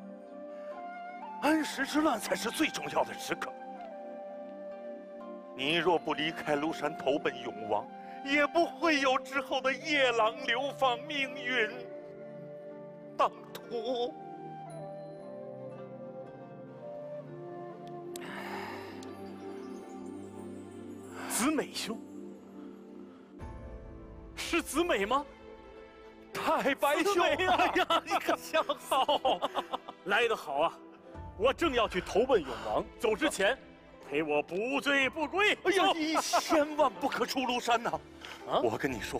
安史之乱才是最重要的时刻。你若不离开庐山投奔永王，也不会有之后的夜郎流放命运。当涂。子美兄，是子美吗？太白兄，哎呀，你可想好，来得好啊！我正要去投奔永王，走之前，陪我不醉不归。哎呀，你千万不可出庐山呐！啊，我跟你说，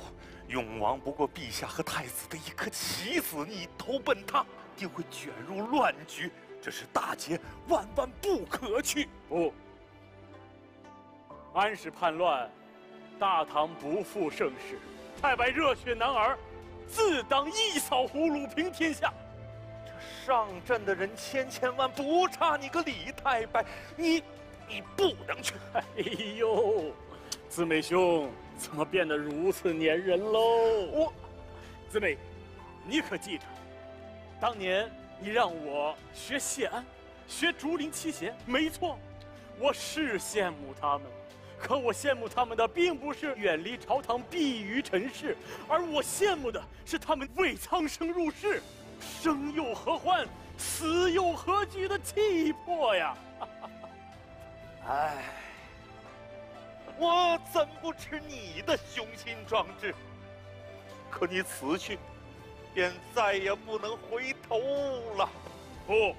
永王不过陛下和太子的一颗棋子，你投奔他，定会卷入乱局，这是大劫，万万不可去。不。安史叛乱，大唐不复盛世，太白热血男儿，自当一扫胡虏，平天下。这上阵的人千千万，不差你个李太白，你你不能去。哎呦，姊妹兄怎么变得如此粘人喽？我，姊妹，你可记着，当年你让我学谢安，学竹林七贤，没错，我是羡慕他们。可我羡慕他们的，并不是远离朝堂、避于尘世，而我羡慕的是他们为苍生入世，生又何欢，死又何惧的气魄呀！唉，我怎不知你的雄心壮志？可你辞去，便再也不能回头了。不，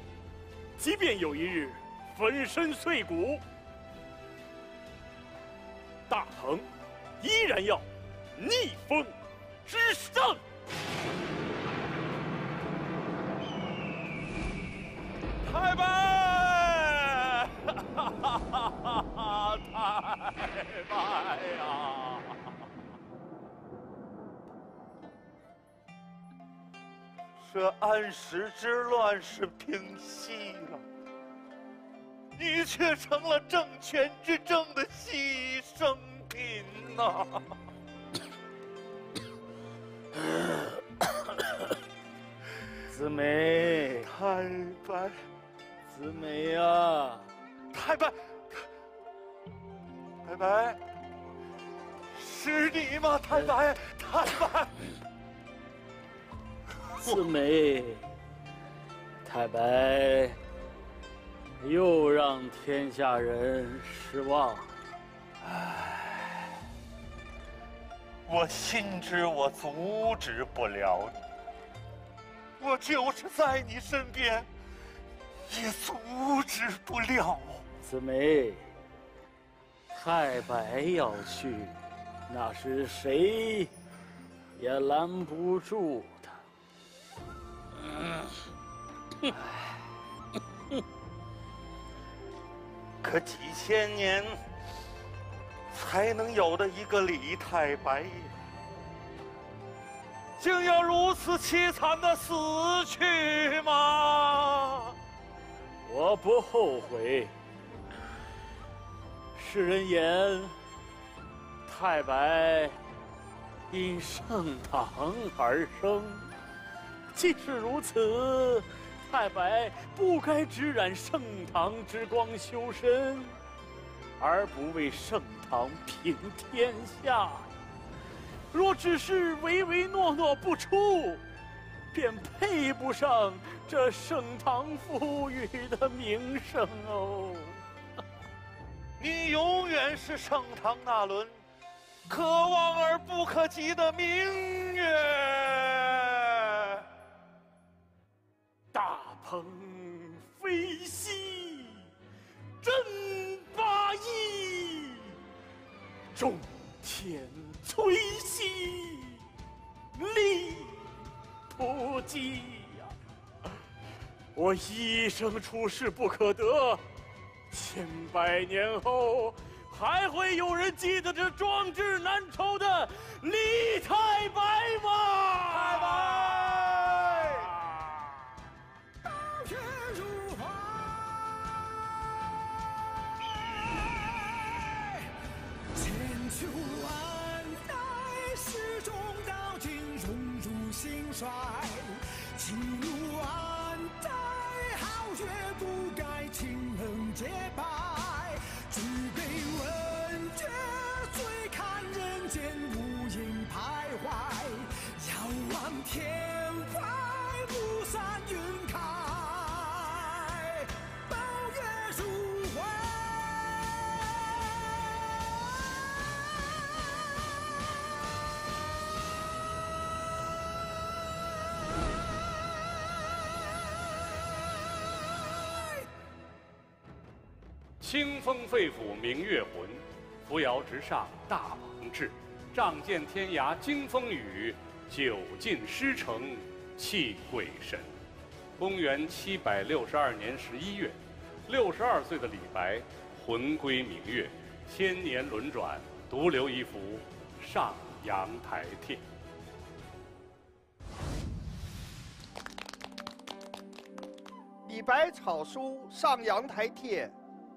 即便有一日粉身碎骨。大鹏依然要逆风之上。太白，太白呀！这安史之乱是平息了。你却成了政权之争的牺牲品呐！子美，太白，子美啊，太白，太白，是你吗？太白，太白，子美，太白。又让天下人失望。唉，我心知我阻止不了你，我就是在你身边，也阻止不了。子梅，太白要去，那是谁也拦不住的。嗯。唉。可几千年才能有的一个李太白呀，竟要如此凄惨的死去吗？我不后悔。世人言，太白因盛唐而生，既是如此。太白不该只染盛唐之光修身，而不为盛唐平天下。若只是唯唯诺诺不出，便配不上这盛唐赋予的名声哦。你永远是盛唐那轮可望而不可及的明月。鹏飞兮，振八翼；中天摧兮，力不济呀！我一生出世不可得，千百年后还会有人记得这壮志难酬的李太白吗？衰。情如安在，豪杰不改，清冷洁白。举杯问绝，醉看人间无影徘徊。遥望天外，巫山云开，清风肺腑明月魂，扶摇直上大鹏志。仗剑天涯惊风雨，酒尽诗成泣鬼神。公元七百六十二年十一月，六十二岁的李白魂归明月，千年轮转，独留一幅《上阳台帖》。李白草书《上阳台帖》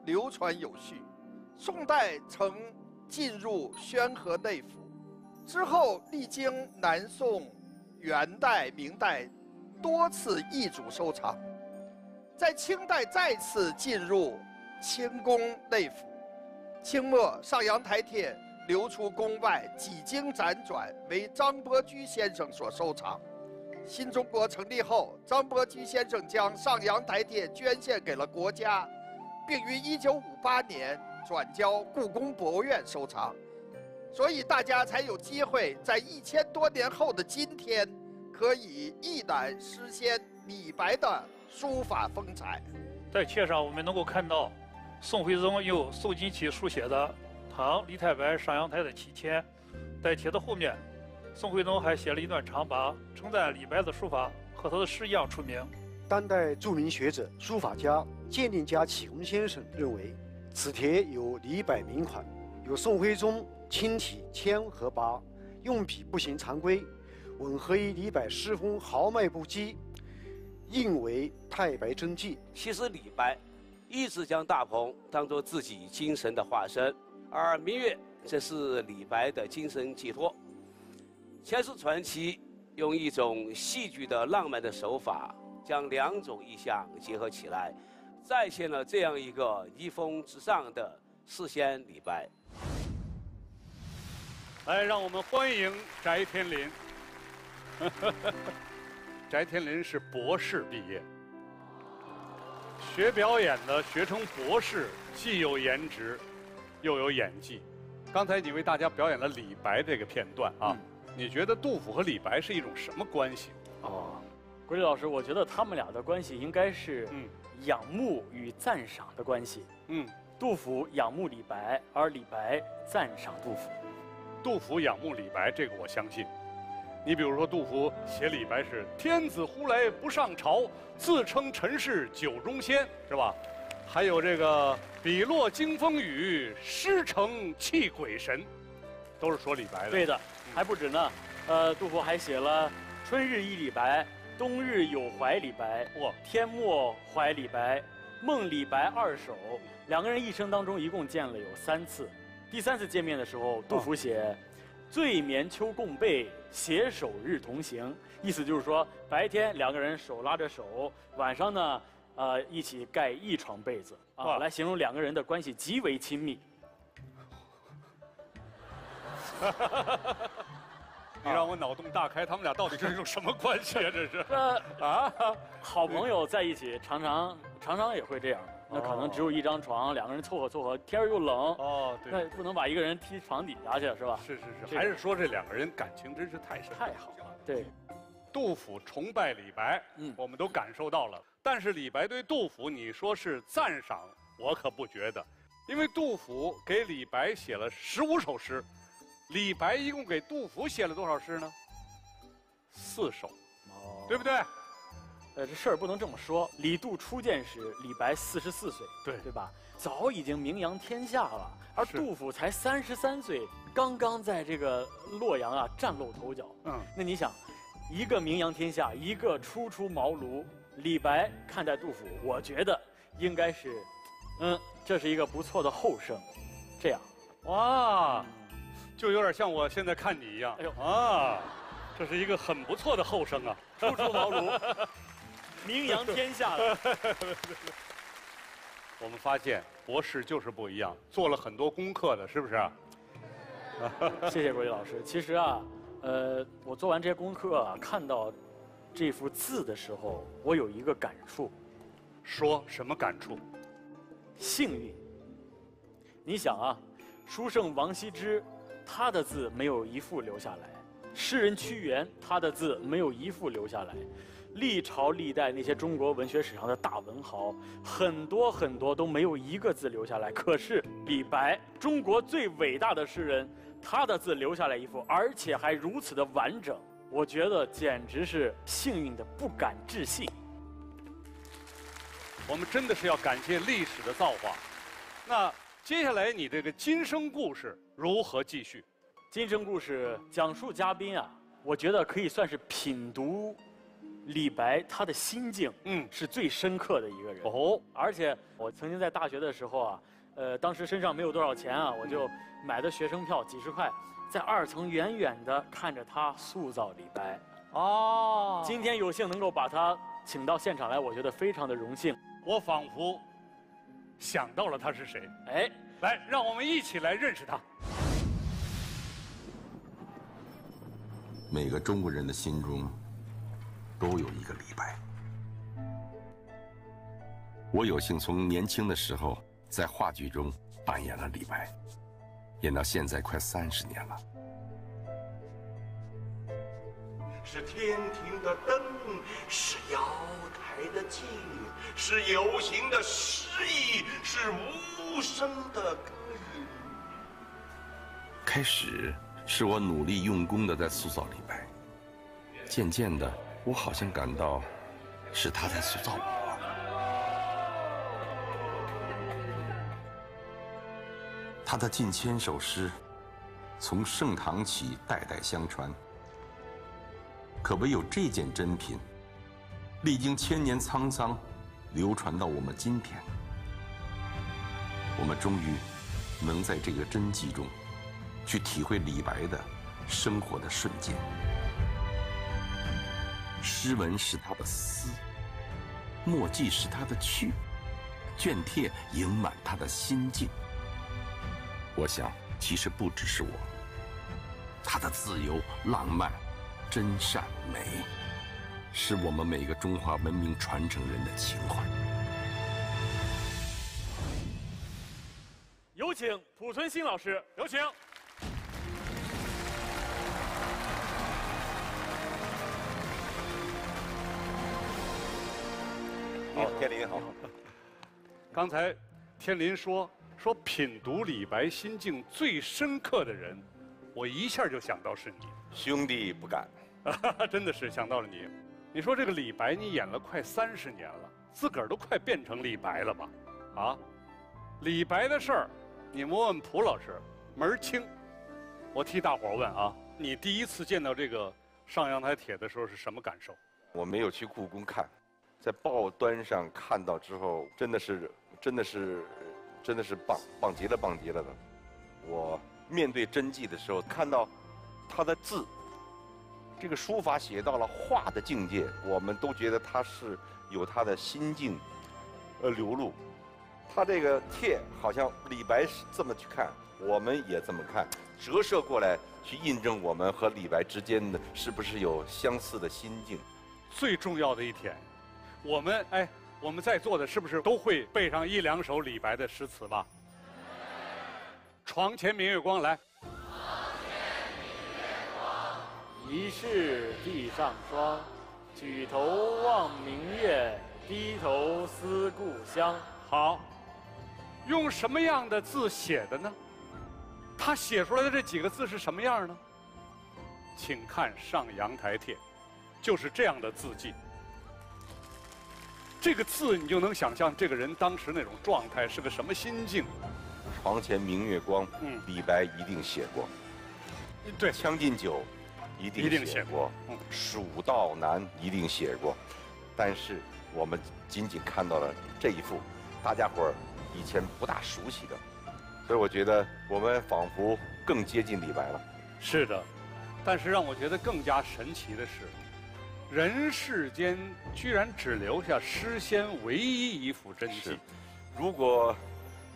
流传有序，宋代曾进入宣和内府，之后历经南宋、元代、明代多次易主收藏，在清代再次进入清宫内府。清末《上阳台帖》流出宫外，几经辗转，为张伯驹先生所收藏。新中国成立后，张伯驹先生将《上阳台帖》捐献给了国家，并于1958年转交故宫博物院收藏，所以大家才有机会在一千多年后的今天，可以一览诗仙李白的书法风采。在帖上，我们能够看到宋徽宗用宋金漆书写的“唐李太白上阳台”的题签，在帖的后面，宋徽宗还写了一段长跋，称赞李白的书法和他的诗一样出名。当代著名学者、书法家、鉴定家启功先生认为，此帖有李白名款，有宋徽宗亲体签和跋，用笔不行常规，吻合于李白诗风豪迈不羁，应为太白真迹。其实李白一直将大鹏当作自己精神的化身，而明月则是李白的精神寄托。前书传奇用一种戏剧的浪漫的手法，将两种意象结合起来，再现了这样一个一峰之上的诗仙李白。来，让我们欢迎翟天临。翟天临是博士毕业，学表演的学成博士，既有颜值，又有演技。刚才你为大家表演了李白这个片段啊，你觉得杜甫和李白是一种什么关系？哦，国立老师，我觉得他们俩的关系应该是仰慕与赞赏的关系。嗯，杜甫仰慕李白，而李白赞赏杜甫。杜甫仰慕李白，这个我相信。你比如说，杜甫写李白是“天子呼来不上朝，自称臣是酒中仙”，是吧？还有这个“笔落惊风雨，诗成泣鬼神”，都是说李白的。对的，还不止呢。呃，杜甫还写了“春日忆李白，冬日有怀李白，哇，天末怀李白，梦李白二首”。两个人一生当中一共见了有三次。第三次见面的时候，杜甫写。醉眠秋共被，携手日同行。意思就是说，白天两个人手拉着手，晚上呢，呃，一起盖一床被子啊，来形容两个人的关系极为亲密。你让我脑洞大开，他们俩到底是一种什么关系啊？这是这 啊，好朋友在一起，常常常常也会这样。那可能只有一张床，两个人凑合凑合，天儿又冷，哦，对，那不能把一个人踢床底下去，是吧？是是是，还是说这两个人感情真是太深太好了。对，杜甫崇拜李白，嗯，我们都感受到了。但是李白对杜甫，你说是赞赏，我可不觉得，因为杜甫给李白写了十五首诗，李白一共给杜甫写了多少诗呢？四首，哦，对不对？呃，这事儿不能这么说。李杜初见时，李白四十四岁，对对吧？早已经名扬天下了，而杜甫才三十三岁，刚刚在这个洛阳啊崭露头角。嗯，那你想，一个名扬天下，一个初出茅庐，李白看待杜甫，我觉得应该是，嗯，这是一个不错的后生。这样，哇，就有点像我现在看你一样。哎呦啊，这是一个很不错的后生啊，初出茅庐。名扬天下了。我们发现博士就是不一样，做了很多功课的，是不是？谢谢国立老师。其实啊，呃，我做完这些功课，啊，看到这幅字的时候，我有一个感触。说什么感触？幸运。你想啊，书圣王羲之，他的字没有一幅留下来；诗人屈原，他的字没有一幅留下来。历朝历代那些中国文学史上的大文豪，很多很多都没有一个字留下来。可是李白，中国最伟大的诗人，他的字留下来一幅，而且还如此的完整，我觉得简直是幸运的不敢置信。我们真的是要感谢历史的造化。那接下来你这个今生故事如何继续？今生故事讲述嘉宾啊，我觉得可以算是品读。李白他的心境，嗯，是最深刻的一个人哦。而且我曾经在大学的时候啊，呃，当时身上没有多少钱啊，我就买的学生票几十块，在二层远远的看着他塑造李白。哦，今天有幸能够把他请到现场来，我觉得非常的荣幸。我仿佛想到了他是谁。哎，来，让我们一起来认识他。每个中国人的心中。都有一个李白。我有幸从年轻的时候在话剧中扮演了李白，演到现在快三十年了。是天庭的灯，是瑶台的镜，是游行的诗意，是无无声的歌音。开始是我努力用功的在塑造李白，渐渐的。我好像感到，是他在塑造我。他的近千首诗，从盛唐起代代相传，可唯有这件珍品，历经千年沧桑，流传到我们今天。我们终于能在这个真迹中，去体会李白的生活的瞬间。诗文是他的思，墨迹是他的趣，卷帖盈满他的心境。我想，其实不只是我，他的自由、浪漫、真善美，是我们每个中华文明传承人的情怀。有请濮存昕老师，有请。好，天林好。刚才天林说说品读李白心境最深刻的人，我一下就想到是你，兄弟不敢，真的是想到了你。你说这个李白，你演了快三十年了，自个儿都快变成李白了吧？啊，李白的事儿，你问问蒲老师，门儿清。我替大伙儿问啊，你第一次见到这个上阳台帖的时候是什么感受？我没有去故宫看。在报端上看到之后，真的是，真的是，真的是棒棒极了，棒极了的。我面对真迹的时候，看到他的字，这个书法写到了画的境界，我们都觉得他是有他的心境，呃流露。他这个帖好像李白是这么去看，我们也这么看，折射过来去印证我们和李白之间的是不是有相似的心境。最重要的一天，我们哎，我们在座的是不是都会背上一两首李白的诗词吧？床前明月光，来。疑是地上霜，举头望明月，低头思故乡。好，用什么样的字写的呢？他写出来的这几个字是什么样呢？请看上阳台帖，就是这样的字迹。这个字你就能想象这个人当时那种状态是个什么心境。床前明月光，嗯，李白一定写过。对，《将进酒》一定一定写写过，嗯《蜀道难》一定写过，但是我们仅仅看到了这一幅，大家伙儿以前不大熟悉的，所以我觉得我们仿佛更接近李白了。是的，但是让我觉得更加神奇的是，人世间居然只留下诗仙唯一一幅真迹。如果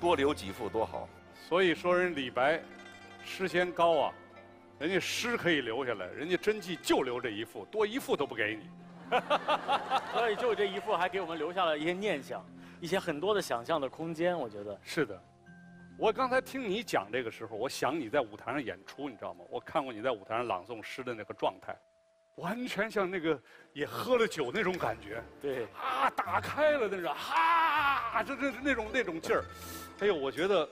多留几幅多好。所以说人李白诗仙高啊，人家诗可以留下来，人家真迹就留这一幅，多一幅都不给你。所以就这一幅还给我们留下了一些念想，一些很多的想象的空间。我觉得是的，我刚才听你讲这个时候，我想你在舞台上演出，你知道吗？我看过你在舞台上朗诵诗的那个状态，完全像那个也喝了酒那种感觉。对，啊，打开了那种哈，这这那种那种劲儿。哎呦，我觉得，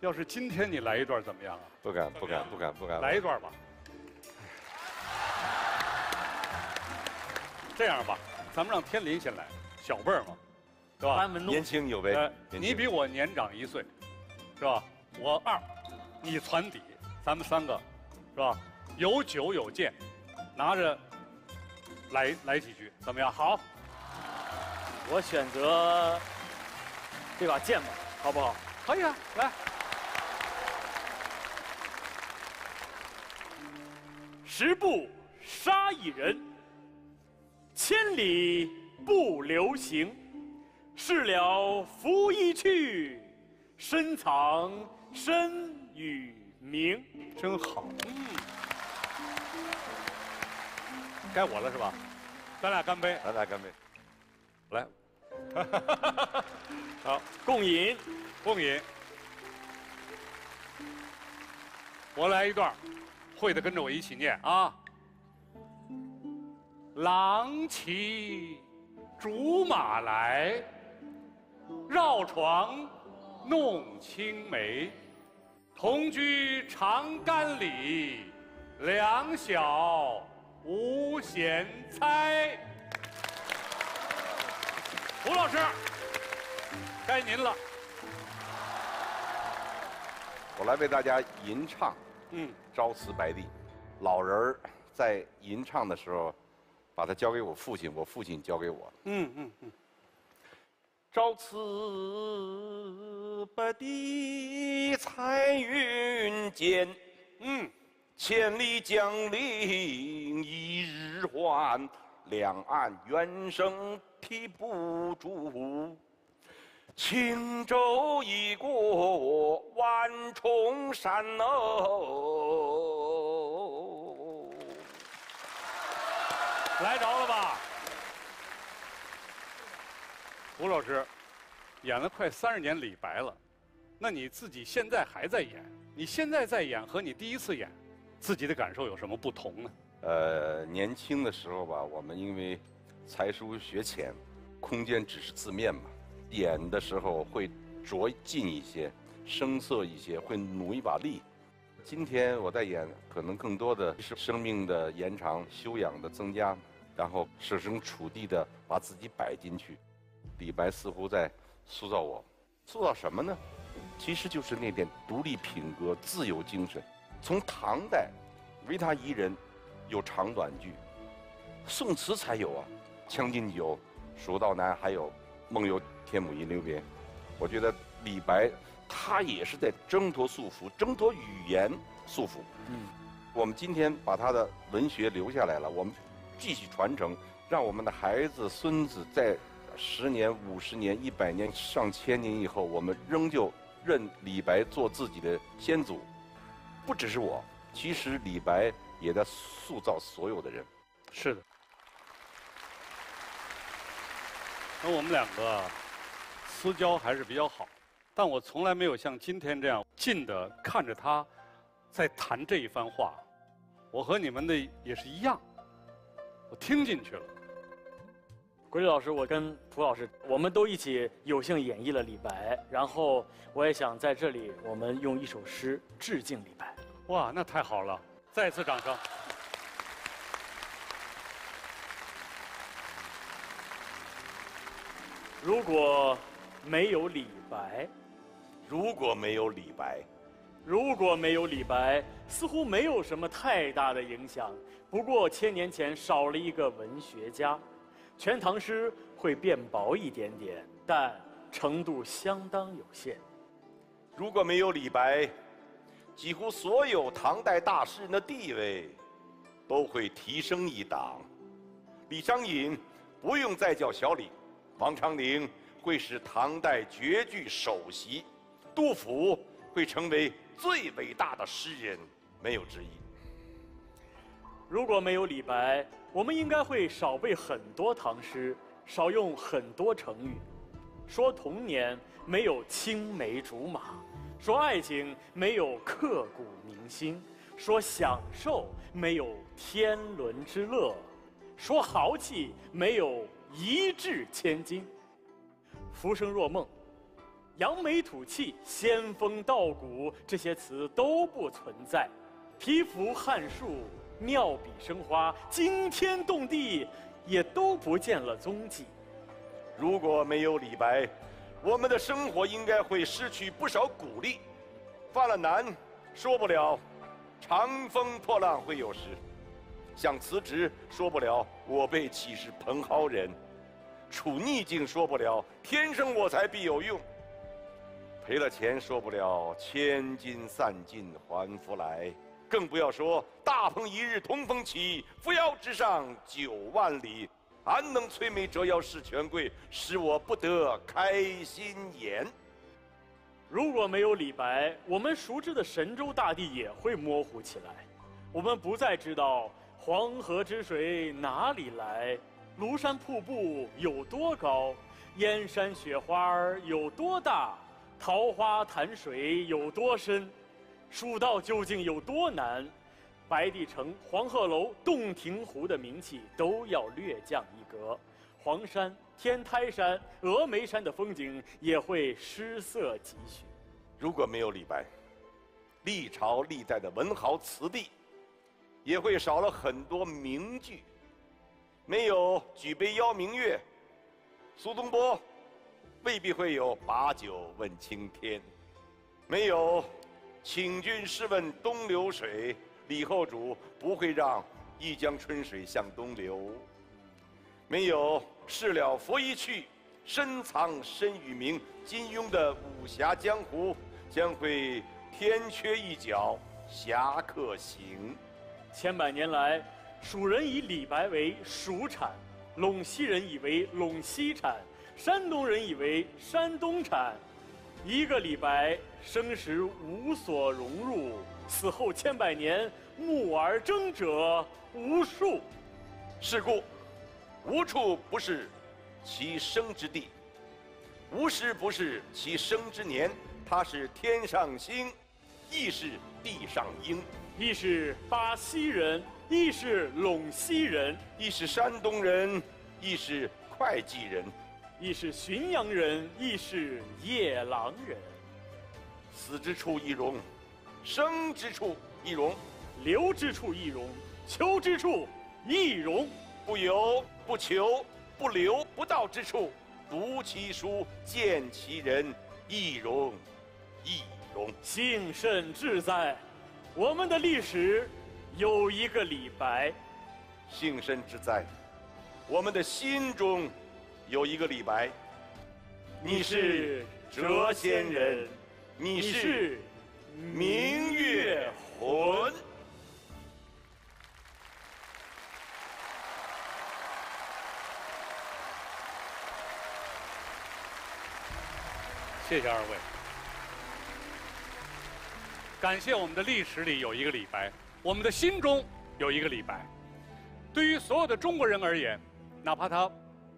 要是今天你来一段怎么样啊？不敢，不敢，不敢，不敢。来一段吧。这样吧，咱们让天林先来，小辈儿嘛，是吧？年轻有为呃，你比我年长一岁，是吧？我二，你攒底，咱们三个，是吧？有酒有剑，拿着来来几句，怎么样？好，我选择这把剑吧，好不好？可以啊，来。十步杀一人，千里不留行。事了拂衣去，深藏身与名。真好，嗯。该我了是吧？咱俩干杯，咱俩干杯。来，好，共饮，共饮。我来一段，会的跟着我一起念啊。郎骑竹马来，绕床弄青梅。同居长干里，两小无嫌猜。胡老师，该您了。我来为大家吟唱，嗯，《朝辞白帝》。老人儿在吟唱的时候，把它交给我父亲，我父亲交给我。嗯嗯嗯。朝辞白帝彩云间，嗯，千里江陵一日还，两岸猿声啼不住。轻舟已过万重山哦。来着了吧？胡老师，演了快三十年李白了，那你自己现在还在演？你现在在演和你第一次演，自己的感受有什么不同呢？呃，年轻的时候吧，我们因为才疏学浅，空间只是字面嘛，演的时候会着劲一些，生涩一些，会努一把力。今天我在演，可能更多的是生命的延长、修养的增加，然后设身处地的把自己摆进去。李白似乎在塑造我，塑造什么呢？其实就是那点独立品格、自由精神。从唐代，唯他一人有长短句，宋词才有啊，《将进酒》《蜀道难》，还有《梦游天姥吟留别》。我觉得李白他也是在挣脱束缚，挣脱语言束缚。嗯，我们今天把他的文学留下来了，我们继续传承，让我们的孩子、孙子在十年、五十年、一百年、上千年以后，我们仍旧认李白做自己的先祖，不只是我，其实李白也在塑造所有的人。是的。那我们两个私交还是比较好，但我从来没有像今天这样近的看着他在谈这一番话。我和你们的也是一样，我听进去了。国立老师，我跟涂老师，我们都一起有幸演绎了李白，然后我也想在这里，我们用一首诗致敬李白。哇，那太好了！再次掌声。如果没有李白，如果没有李白，如果没有李白，似乎没有什么太大的影响。不过千年前少了一个文学家。全唐诗会变薄一点点，但程度相当有限。如果没有李白，几乎所有唐代大诗人的地位都会提升一档。李商隐不用再叫小李，王昌龄会是唐代绝句首席，杜甫会成为最伟大的诗人，没有之一。如果没有李白。我们应该会少背很多唐诗，少用很多成语，说童年没有青梅竹马，说爱情没有刻骨铭心，说享受没有天伦之乐，说豪气没有一掷千金。浮生若梦，扬眉吐气，仙风道骨这些词都不存在，批符汉树。妙笔生花，惊天动地，也都不见了踪迹。如果没有李白，我们的生活应该会失去不少鼓励。犯了难，说不了“长风破浪会有时”；想辞职，说不了“我辈岂是蓬蒿人”；处逆境，说不了“天生我材必有用”；赔了钱，说不了“千金散尽还复来”。更不要说“大鹏一日同风起，扶摇直上九万里”，安能摧眉折腰事权贵，使我不得开心颜？如果没有李白，我们熟知的神州大地也会模糊起来。我们不再知道黄河之水哪里来，庐山瀑布有多高，燕山雪花有多大，桃花潭水有多深。蜀道究竟有多难？白帝城、黄鹤楼、洞庭湖的名气都要略降一格，黄山、天台山、峨眉山的风景也会失色几许。如果没有李白，历朝历代的文豪词帝也会少了很多名句。没有举杯邀明月，苏东坡未必会有把酒问青天。没有。请君试问东流水，李后主不会让一江春水向东流。没有事了拂衣去，深藏身与名。金庸的武侠江湖将会天缺一角，侠客行。千百年来，蜀人以李白为蜀产，陇西人以为陇西产，山东人以为山东产。一个李白生时无所融入，死后千百年慕而争者无数。是故，无处不是其生之地，无时不是其生之年。他是天上星，亦是地上鹰；亦是巴西人，亦是陇西人，亦是山东人，亦是会稽人。亦是浔阳人，亦是夜郎人。死之处亦荣，生之处亦荣，留之处亦荣，求之处亦荣。不由不求不留不到之处，读其书见其人，亦荣亦荣。幸甚至哉！我们的历史有一个李白。幸甚至哉！我们的心中。有一个李白，你是谪仙人，你是明月魂。谢谢二位。感谢我们的历史里有一个李白，我们的心中有一个李白。对于所有的中国人而言，哪怕他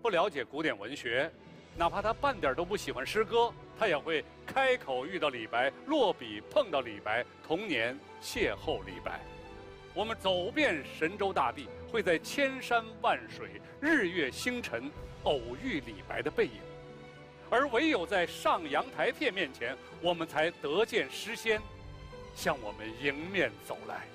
不了解古典文学，哪怕他半点都不喜欢诗歌，他也会开口遇到李白，落笔碰到李白，童年邂逅李白。我们走遍神州大地，会在千山万水、日月星辰偶遇李白的背影，而唯有在上阳台片面前，我们才得见诗仙向我们迎面走来。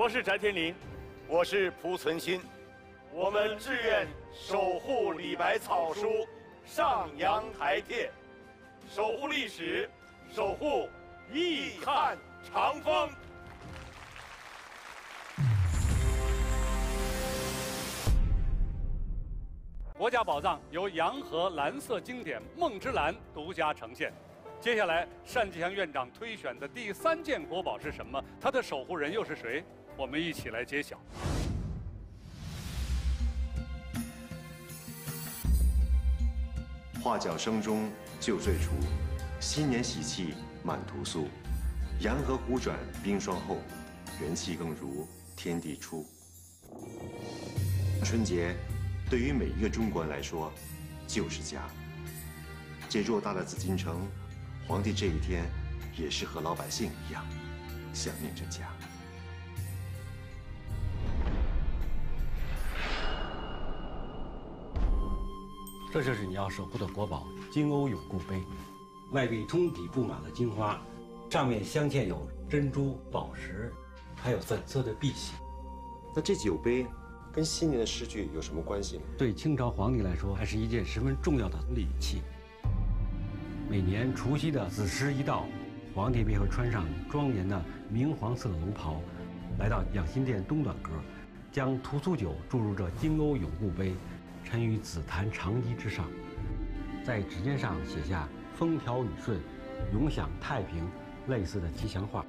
我是翟天临，我是蒲存昕，我们志愿守护李白草书《上阳台帖》，守护历史，守护义汉长风。国家宝藏由洋河蓝色经典梦之蓝独家呈现。接下来，单霁翔院长推选的第三件国宝是什么？它的守护人又是谁？我们一起来揭晓。画角声中旧岁除，新年喜气满屠苏。洋河湖转冰霜后，元气更如天地初。春节对于每一个中国人来说，就是家。这偌大的紫禁城，皇帝这一天也是和老百姓一样，想念着家。这就是你要守护的国宝金瓯永固杯，外壁通体布满了金花，上面镶嵌有珍珠、宝石，还有粉色的碧玺。那这酒杯跟新年的诗句有什么关系呢？对清朝皇帝来说，还是一件十分重要的礼器。每年除夕的子时一到，皇帝便会穿上庄严的明黄色龙袍，来到养心殿东暖阁，将屠苏酒注入这金瓯永固杯。沉于紫檀长衣之上，在指尖上写下“风调雨顺，永享太平”类似的吉祥话，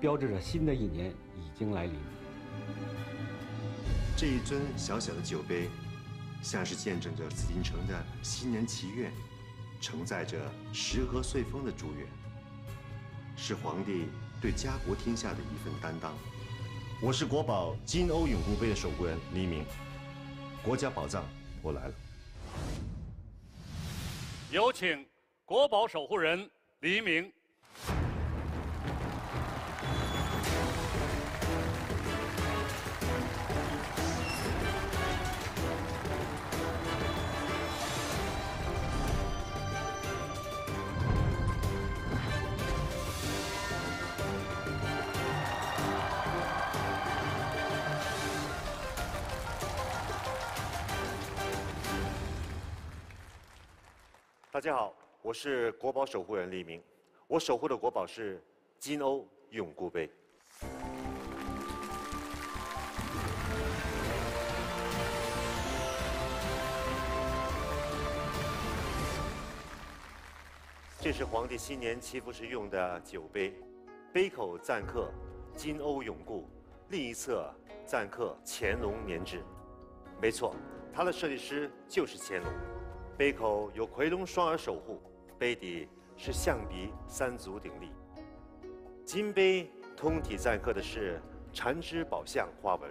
标志着新的一年已经来临。这一尊小小的酒杯，像是见证着紫禁城的新年祈愿，承载着时和岁丰的祝愿，是皇帝对家国天下的一份担当。我是国宝金瓯永固杯的守护人黎明，国家宝藏。我来了，有请国宝守护人黎明。大家好，我是国宝守护人李明，我守护的国宝是金瓯永固杯。这是皇帝新年祈福时用的酒杯，杯口錾刻“金瓯永固”，另一侧錾刻“乾隆年制”。没错，它的设计师就是乾隆。杯口有夔龙双耳守护，杯底是象鼻三足鼎立。金杯通体錾刻的是缠枝宝相花纹，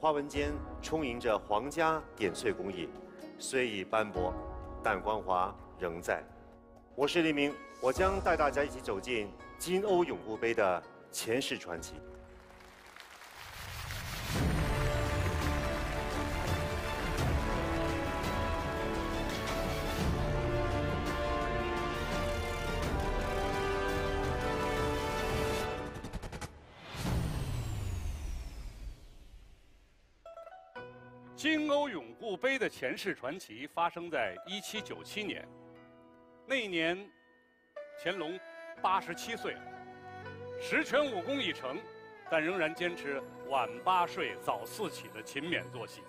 花纹间充盈着皇家点翠工艺，虽已斑驳，但光华仍在。我是黎明，我将带大家一起走进金瓯永固杯的前世传奇。墓碑的前世传奇发生在一七九七年。那一年，乾隆八十七岁，十全武功已成，但仍然坚持晚八睡、早四起的勤勉作息。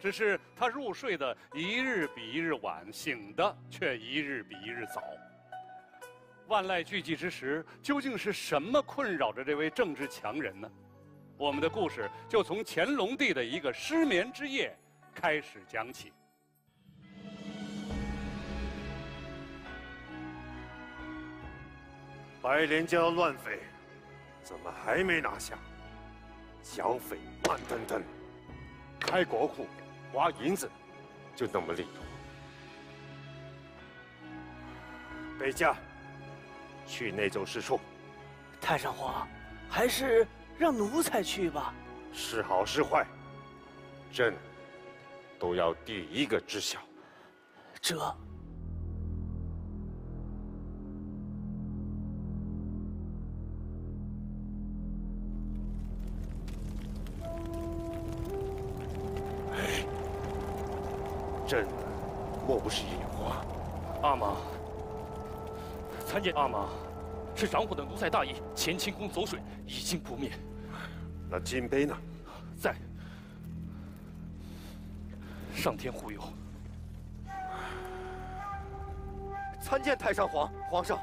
只是他入睡的一日比一日晚，醒的却一日比一日早。万籁俱寂之时，究竟是什么困扰着这位政治强人呢？我们的故事就从乾隆帝的一个失眠之夜开始讲起。白莲家的乱匪怎么还没拿下？剿匪慢腾腾，开国库花银子就那么利落。北驾，去内奏事处。太上皇，还是让奴才去吧。是好是坏，朕都要第一个知晓。这。朕莫不是眼花？阿玛，参见阿玛，是长虎的奴才大意，乾清宫走水，已经不灭。那金杯呢？在。上天护佑。参见太上皇，皇上，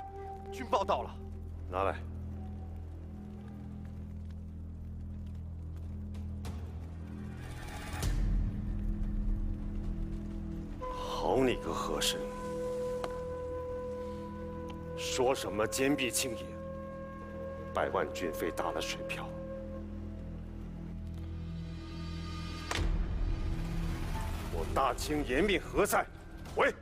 军报到了。拿来。好你个和珅！说什么坚壁清野，百万军费打了水漂。大清颜面何在？回！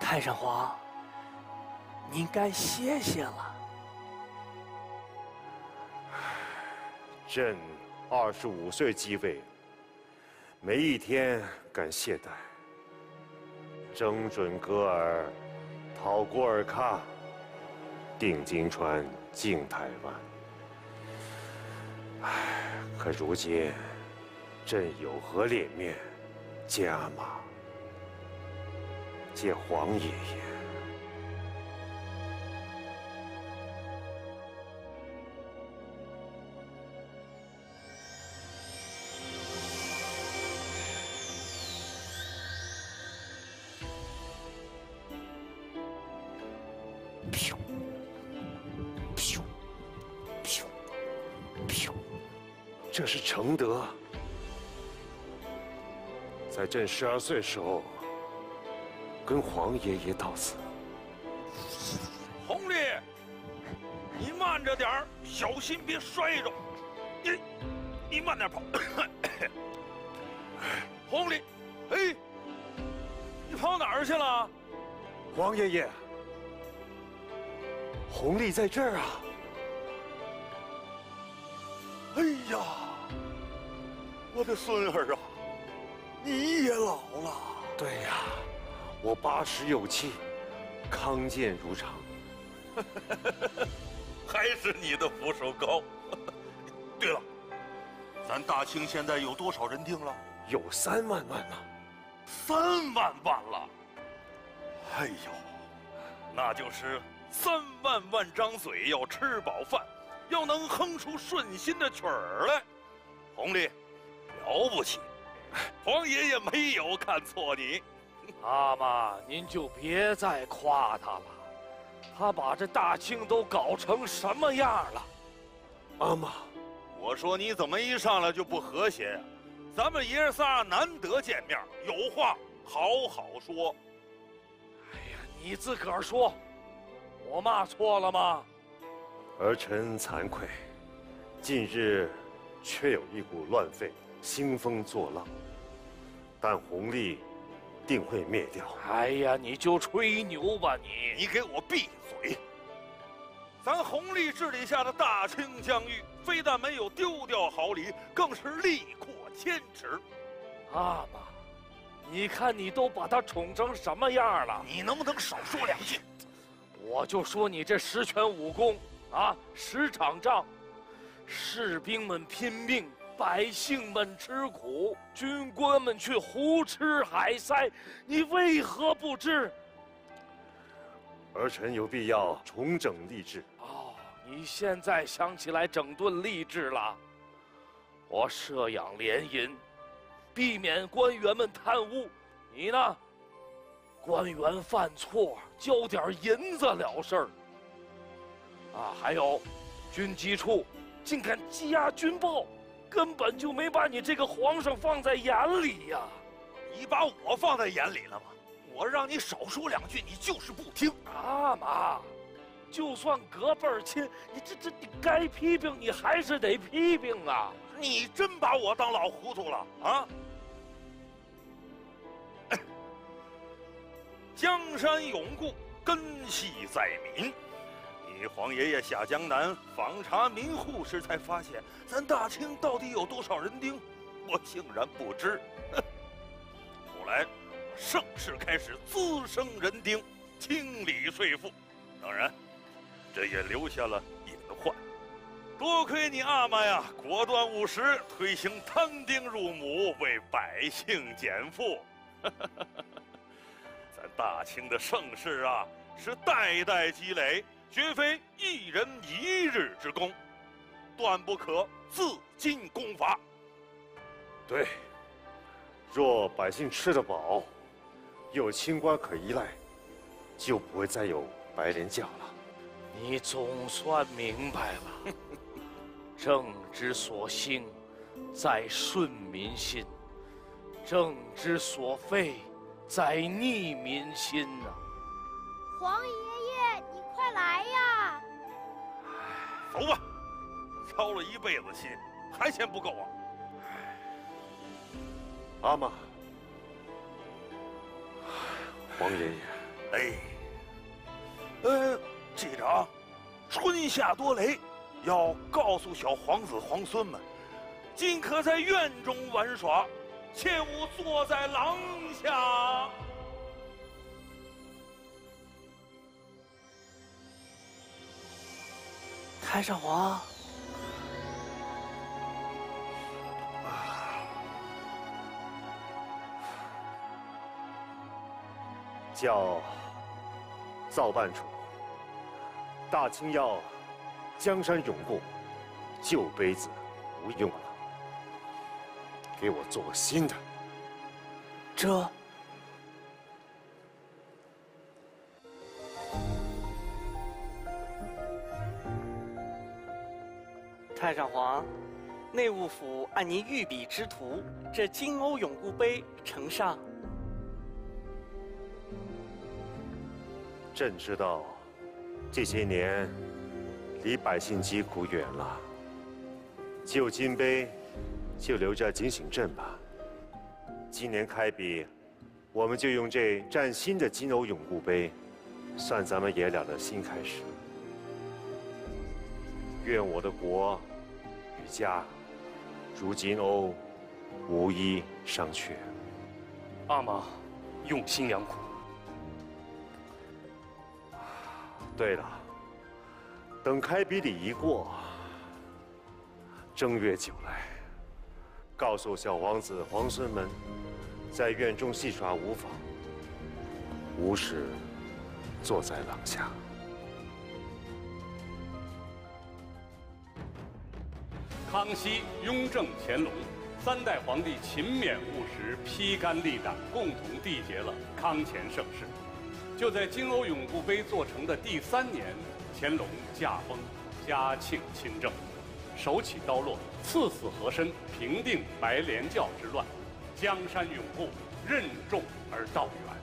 太上皇。您该歇歇了。朕二十五岁继位，没一天敢懈怠。征准格尔，好过尔喀，定金川，敬台湾。唉，可如今，朕有何脸面加码？见皇爷爷。十二岁时候，跟皇爷爷到此。弘历，你慢着点儿，小心别摔着。你，你慢点跑。弘历，哎，你跑哪儿去了？皇爷爷，弘历在这儿啊。哎呀，我的孙儿啊，你也老了。对呀，我八十有七，康健如常。还是你的福手高。对了，咱大清现在有多少人丁了？有三万万呢。三万万了。哎呦，那就是三万万张嘴要吃饱饭。要能哼出顺心的曲儿来，弘历，了不起！皇爷爷没有看错你。阿玛，您就别再夸他了，他把这大清都搞成什么样了？阿玛，我说你怎么一上来就不和谐呀？咱们爷仨难得见面，有话好好说。哎呀，你自个儿说，我骂错了吗？儿臣惭愧，近日却有一股乱匪兴风作浪，但红利定会灭掉。哎呀，你就吹牛吧你！你给我闭嘴！咱红利治理下的大清疆域，非但没有丢掉毫厘，更是力扩千尺。阿玛，你看你都把他宠成什么样了？你能不能少说两句？我就说你这十全武功。啊！十场仗，士兵们拼命，百姓们吃苦，军官们却胡吃海塞，你为何不知？儿臣有必要重整吏治。哦，你现在想起来整顿吏治了？我设养廉银，避免官员们贪污。你呢？官员犯错，交点银子了事儿。啊，还有，军机处竟敢羁押军报，根本就没把你这个皇上放在眼里呀！你把我放在眼里了吗？我让你少说两句，你就是不听。啊妈，就算隔辈儿亲，你这这你该批评你还是得批评啊！你真把我当老糊涂了啊！江山永固，根系在民。你皇爷爷下江南访查民户时，才发现咱大清到底有多少人丁，我竟然不知。后来，盛世开始滋生人丁，清理税赋，当然，这也留下了隐患。多亏你阿玛呀，果断务实，推行摊丁入亩，为百姓减负。咱大清的盛世啊，是代代积累，绝非一人一日之功，断不可自尽功法。对，若百姓吃得饱，有清官可依赖，就不会再有白莲教了。你总算明白了，政之所兴，在顺民心；政之所废，在逆民心呐、皇爷来呀！走吧，操了一辈子心，还嫌不够啊？阿玛，皇爷爷，哎，呃，记着啊，春夏多雷，要告诉小皇子皇孙们，尽可在院中玩耍，切勿坐在廊下。太上皇，叫造办处。大清要江山永固，旧杯子不用了，给我做个新的。这太上皇，内务府按您御笔之图，这金瓯永固杯呈上。朕知道，这些年离百姓疾苦远了。旧金杯就留着警醒朕吧。今年开笔，我们就用这崭新的金瓯永固杯，算咱们爷俩的新开始。愿我的国家，如金瓯，无一尚缺。阿玛用心良苦。对了，等开笔礼一过，正月九来，告诉小王子皇孙们，在院中戏耍无妨，无事坐在廊下。康熙、雍正、乾隆三代皇帝勤勉务实、披肝沥胆，共同缔结了康乾盛世。就在金瓯永固杯做成的第三年，乾隆驾崩，嘉庆亲政，手起刀落，赐死和珅，平定白莲教之乱，江山永固，任重而道远。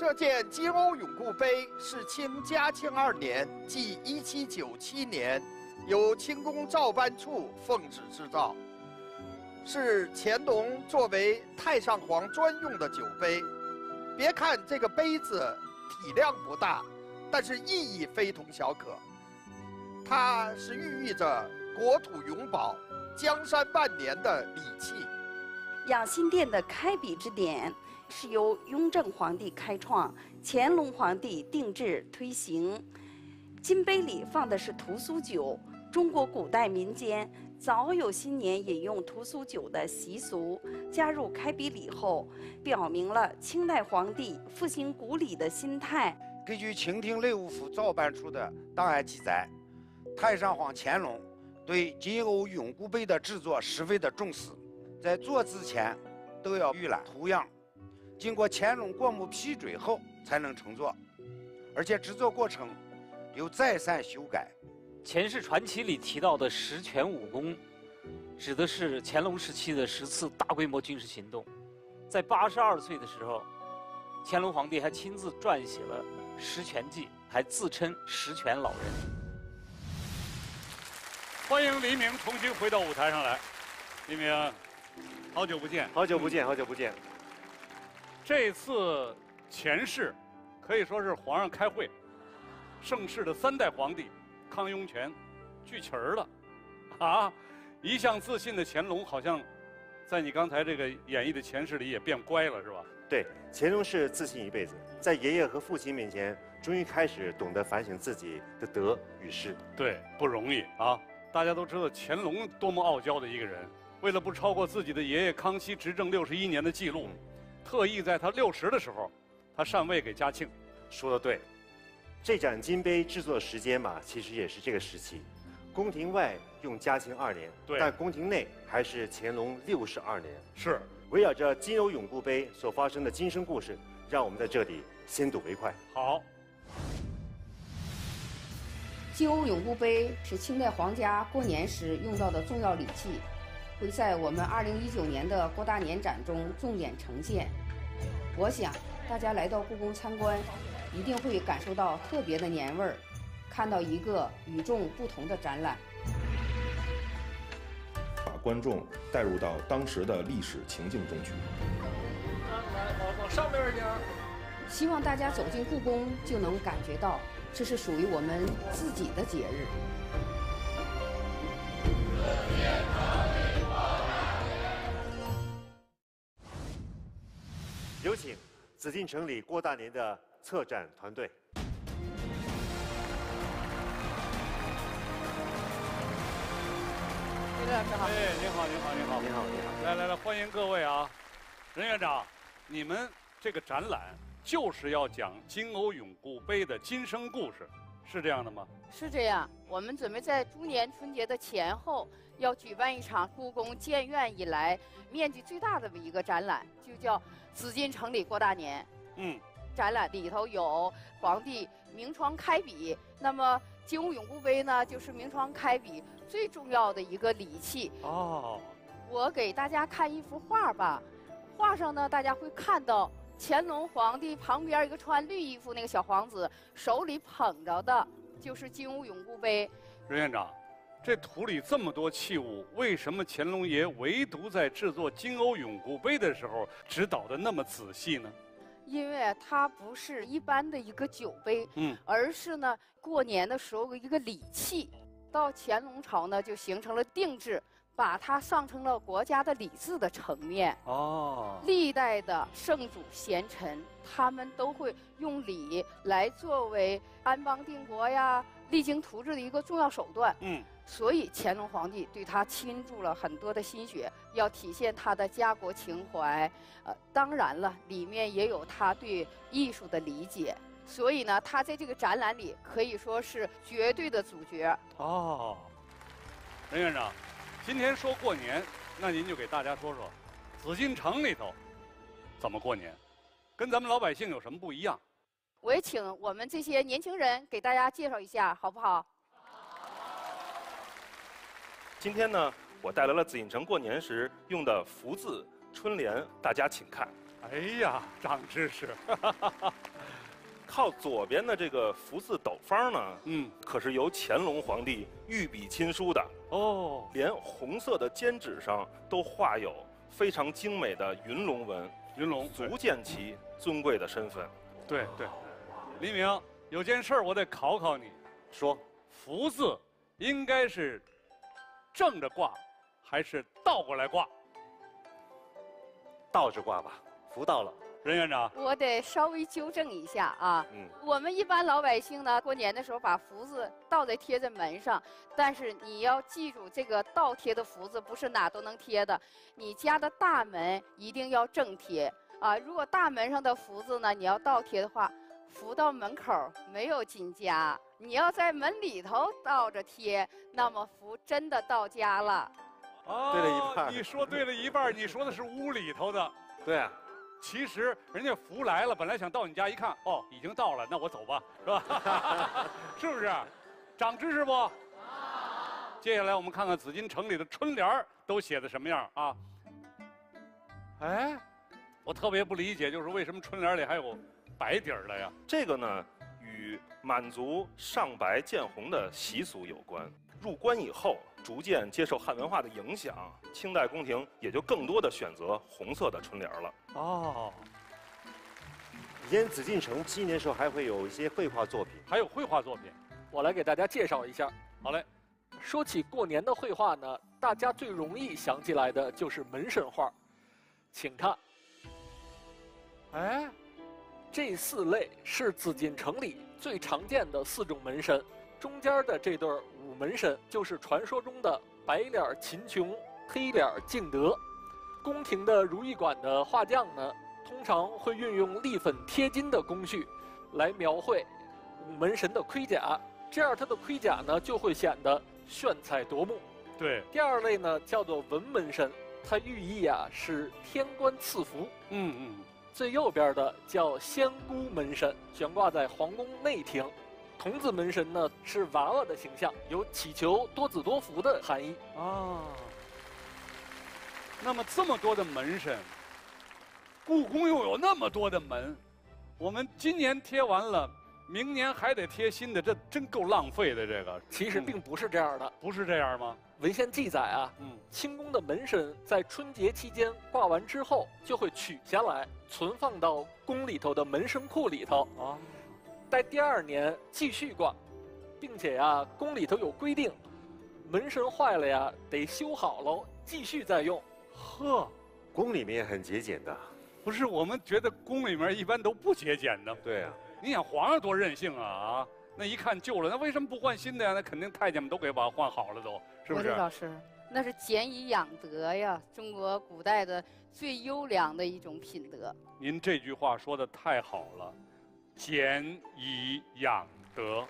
这件金瓯永固杯是清嘉庆二年，即一七九七年，由清宫照办处奉旨制造，是乾隆作为太上皇专用的酒杯。别看这个杯子体量不大，但是意义非同小可。它是寓意着国土永保、江山万年的礼器。养心殿的开笔之典是由雍正皇帝开创，乾隆皇帝定制推行。金杯里放的是屠苏酒，中国古代民间早有新年饮用屠苏酒的习俗，加入开笔礼后，表明了清代皇帝复兴古礼的心态。根据清廷内务府造办处的档案记载，太上皇乾隆对金瓯永固杯的制作十分的重视，在做之前都要预览图样，经过乾隆过目批准后才能乘坐，而且制作过程有再三修改。《前世传奇》里提到的十全武功，指的是乾隆时期的十次大规模军事行动。在八十二岁的时候，乾隆皇帝还亲自撰写了《十全记》，还自称“十全老人”。欢迎黎明重新回到舞台上来，黎明，好久不见，好久不见，好久不见。这次前世可以说是皇上开会，盛世的三代皇帝。康雍乾聚齐儿了，啊！一向自信的乾隆，好像在你刚才这个演绎的前世里也变乖了，是吧？对，乾隆是自信一辈子，在爷爷和父亲面前，终于开始懂得反省自己的得与失。对，不容易啊！大家都知道乾隆多么傲娇的一个人，为了不超过自己的爷爷康熙执政六十一年的记录，特意在他六十的时候，他禅位给嘉庆。说的对。这盏金杯制作时间嘛，其实也是这个时期。宫廷外用嘉庆二年，但宫廷内还是乾隆六十二年。是围绕着金瓯永固杯所发生的今生故事，让我们在这里先睹为快。好。金瓯永固杯是清代皇家过年时用到的重要礼器，会在我们二零一九年的过大年展中重点呈现。我想大家来到故宫参观。一定会感受到特别的年味儿，看到一个与众不同的展览，把观众带入到当时的历史情境中去。往往上面一点。希望大家走进故宫就能感觉到，这是属于我们自己的节日。有请紫禁城里郭大年的。策展团队，任院长好，哎，您好，您好，您好，您好，您好，来来来，欢迎各位啊！任院长，你们这个展览就是要讲金瓯永固杯的今生故事，是这样的吗？是这样，我们准备在猪年春节的前后要举办一场故宫建院以来面积最大的一个展览，就叫“紫禁城里过大年”。嗯。展览里头有皇帝明窗开笔，那么金瓯永固杯呢，就是明窗开笔最重要的一个礼器。哦，我给大家看一幅画吧，画上呢，大家会看到乾隆皇帝旁边一个穿绿衣服那个小皇子手里捧着的就是金瓯永固杯。任院长，这土里这么多器物，为什么乾隆爷唯独在制作金瓯永固杯的时候指导的那么仔细呢？因为它不是一般的一个酒杯，嗯，而是呢过年的时候一个礼器。到乾隆朝呢，就形成了定制，把它上升了国家的礼制的层面。哦，历代的圣主贤臣，他们都会用礼来作为安邦定国呀、励精图治的一个重要手段。嗯。所以乾隆皇帝对他倾注了很多的心血，要体现他的家国情怀。呃，当然了，里面也有他对艺术的理解。所以呢，他在这个展览里可以说是绝对的主角。哦，任院长，今天说过年，那您就给大家说说，紫禁城里头怎么过年，跟咱们老百姓有什么不一样？我也请我们这些年轻人给大家介绍一下，好不好？今天呢，我带来了紫禁城过年时用的福字春联，大家请看。哎呀，长知识！靠左边的这个福字斗方呢，嗯，可是由乾隆皇帝御笔亲书的哦，连红色的笺纸上都画有非常精美的云龙纹，云龙足见其尊贵的身份。对对，黎明，有件事我得考考你，说福字应该是。正着挂，还是倒过来挂？倒着挂吧，福到了，任院长，我得稍微纠正一下啊。嗯我们一般老百姓呢，过年的时候把福字倒着贴在门上，但是你要记住，这个倒贴的福字不是哪都能贴的，你家的大门一定要正贴啊。如果大门上的福字呢，你要倒贴的话，福到门口没有进家。你要在门里头倒着贴，那么福真的到家了。哦对了一半你说对了一半，你说的是屋里头的。对啊，其实人家福来了，本来想到你家一看，哦，已经到了，那我走吧，是吧？是不是？长知识不？接下来我们看看紫禁城里的春联儿都写的什么样啊？哎，我特别不理解，就是为什么春联里还有白底儿的呀？这个呢，与满族上白见红的习俗有关。入关以后，逐渐接受汉文化的影响，清代宫廷也就更多的选择红色的春联了。哦，以前紫禁城纪念时候还会有一些绘画作品，还有绘画作品。我来给大家介绍一下。好嘞。说起过年的绘画呢，大家最容易想起来的就是门神画。请看，哎，这四类是紫禁城里最常见的四种门神。中间的这对儿武门神就是传说中的白脸秦琼、黑脸敬德。宫廷的如意馆的画匠呢，通常会运用立粉贴金的工序来描绘武门神的盔甲，这样他的盔甲呢就会显得炫彩夺目。对，第二类呢叫做文门神，它寓意啊是天官赐福。嗯嗯。最右边的叫仙姑门神，悬挂在皇宫内廷。童子门神呢是娃娃的形象，有祈求多子多福的含义。啊。那么这么多的门神，故宫又有那么多的门，我们今年贴完了，明年还得贴新的，这真够浪费的。这个其实并不是这样的，不是这样吗？文献记载啊，嗯，清宫的门神在春节期间挂完之后，就会取下来存放到宫里头的门神库里头啊，待第二年继续挂，并且呀，宫里头有规定，门神坏了呀，得修好喽继续再用。呵，宫里面也很节俭的。不是，我们觉得宫里面一般都不节俭的。对啊，你想皇上多任性啊啊！那一看旧了，那为什么不换新的呀？那肯定太监们都给把它换好了都，是不是？国立老师，那是俭以养德呀，中国古代的最优良的一种品德。您这句话说的太好了，俭以养德。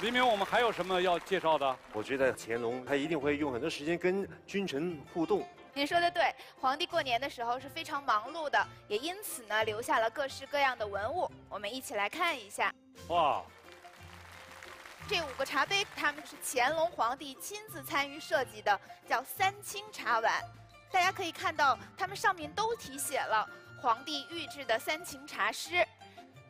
黎明，我们还有什么要介绍的？我觉得乾隆他一定会用很多时间跟君臣互动。您说的对，皇帝过年的时候是非常忙碌的，也因此呢留下了各式各样的文物。我们一起来看一下。哇，这五个茶杯，他们是乾隆皇帝亲自参与设计的，叫三清茶碗。大家可以看到，它们上面都题写了皇帝御制的三清茶诗。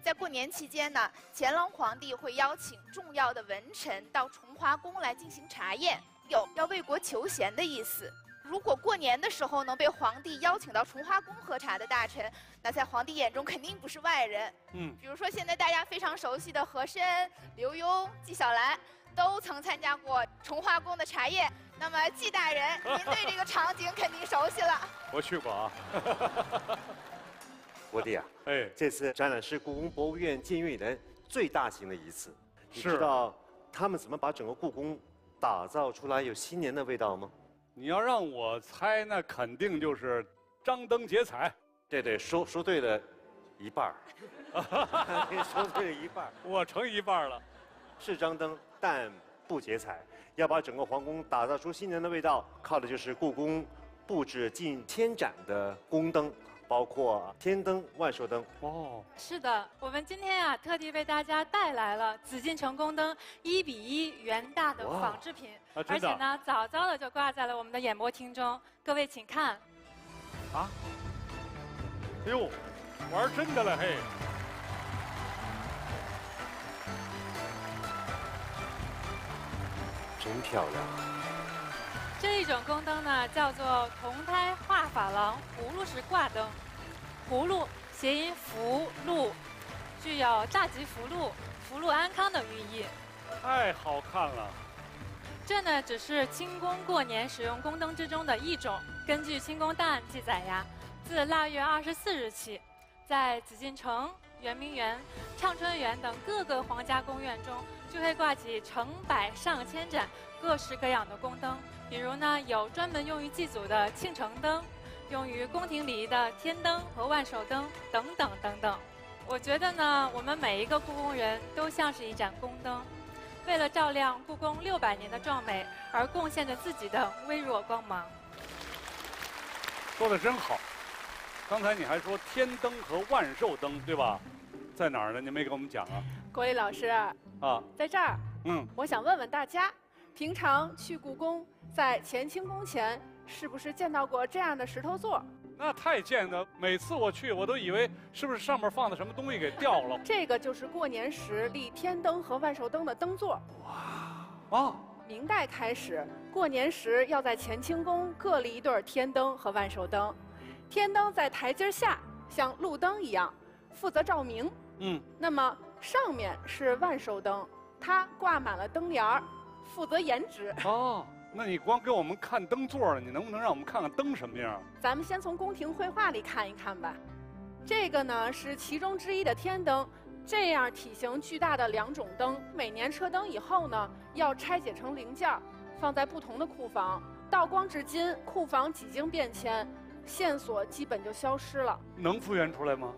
在过年期间呢，乾隆皇帝会邀请重要的文臣到崇华宫来进行茶宴，有要为国求贤的意思。如果过年的时候能被皇帝邀请到崇华宫喝茶的大臣，那在皇帝眼中肯定不是外人。嗯，比如说现在大家非常熟悉的和珅、刘墉、纪晓岚，都曾参加过崇华宫的茶宴。那么纪大人，您对这个场景肯定熟悉了。我去过啊。我弟啊，哎，这次展览是故宫博物院建院以来最大型的一次。你知道他们怎么把整个故宫打造出来有新年的味道吗？你要让我猜，那肯定就是张灯结彩。对对，说说对了一半儿，说对了一半儿，我成一半了。是张灯，但不结彩。要把整个皇宫打造出新年的味道，靠的就是故宫布置近千盏的宫灯，包括天灯、万寿灯。哦，是的，我们今天啊，特地为大家带来了紫禁城宫灯一比一原大的仿制品，啊而且呢，早早的就挂在了我们的演播厅中。各位请看，啊，哎呦，玩真的了嘿！真漂亮。这一种宫灯呢，叫做铜胎画珐琅葫芦式挂灯。葫芦谐音福禄，具有大吉福禄、福禄安康的寓意。太好看了。这呢，只是清宫过年使用宫灯之中的一种。根据清宫档案记载呀，自腊月二十四日起，在紫禁城、圆明园、畅春园等各个皇家宫苑中，就会挂起成百上千盏各式各样的宫灯。比如呢，有专门用于祭祖的庆成灯，用于宫廷礼仪的天灯和万寿灯等等等等。我觉得呢，我们每一个故宫人都像是一盏宫灯，为了照亮故宫六百年的壮美而贡献着自己的微弱光芒。说的真好，刚才你还说天灯和万寿灯，对吧？在哪儿呢？你没给我们讲啊？国立老师啊，在这儿。嗯，我想问问大家，平常去故宫，在乾清宫前，是不是见到过这样的石头座？那太见了，每次我去，我都以为是不是上面放的什么东西给掉了。这个就是过年时立天灯和万寿灯的灯座。哇！啊！明代开始，过年时要在乾清宫各立一对天灯和万寿灯。天灯在台阶下，像路灯一样，负责照明。嗯。那么上面是万寿灯，它挂满了灯帘儿，负责颜值。哦，那你光给我们看灯座了，你能不能让我们看看灯什么样？咱们先从宫廷绘画里看一看吧。这个呢是其中之一的天灯。这样体型巨大的两种灯，每年车灯以后呢，要拆解成零件，放在不同的库房。道光至今，库房几经变迁，线索基本就消失了。能复原出来吗？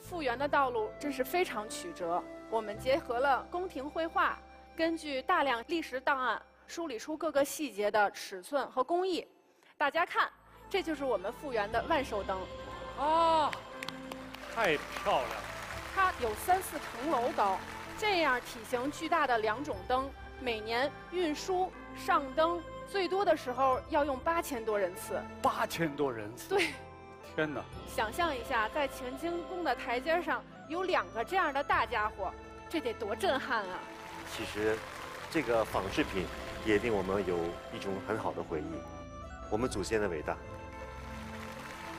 复原的道路真是非常曲折。我们结合了宫廷绘画，根据大量历史档案，梳理出各个细节的尺寸和工艺。大家看，这就是我们复原的万寿灯。啊，太漂亮了！它有三四层楼高，这样体型巨大的两种灯，每年运输上灯最多的时候要用八千多人次。八千多人次。对。天哪！想象一下，在乾清宫的台阶上有两个这样的大家伙，这得多震撼啊！其实，这个仿制品也令我们有一种很好的回忆，我们祖先的伟大。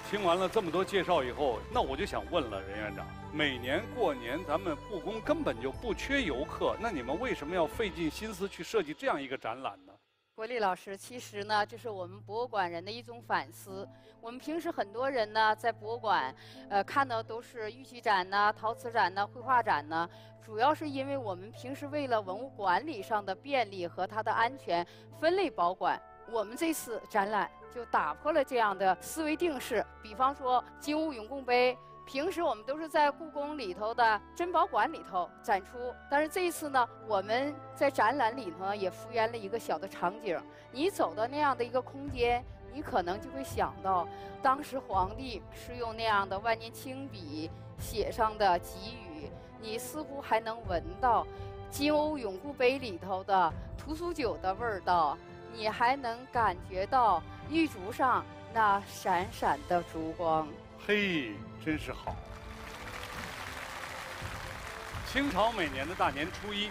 听完了这么多介绍以后，那我就想问了，任院长，每年过年咱们故宫根本就不缺游客，那你们为什么要费尽心思去设计这样一个展览呢？国立老师，其实呢，这是我们博物馆人的一种反思。我们平时很多人呢，在博物馆，呃，看到都是玉器展呐、陶瓷展呐、绘画展呐，主要是因为我们平时为了文物管理上的便利和它的安全，分类保管。我们这次展览就打破了这样的思维定式。比方说金瓯永固杯，平时我们都是在故宫里头的珍宝馆里头展出，但是这一次呢，我们在展览里头也复原了一个小的场景。你走到那样的一个空间，你可能就会想到，当时皇帝是用那样的万年青笔写上的寄语，你似乎还能闻到金瓯永固杯里头的屠苏酒的味道。你还能感觉到玉竹上那闪闪的烛光，嘿，真是好。清朝每年的大年初一，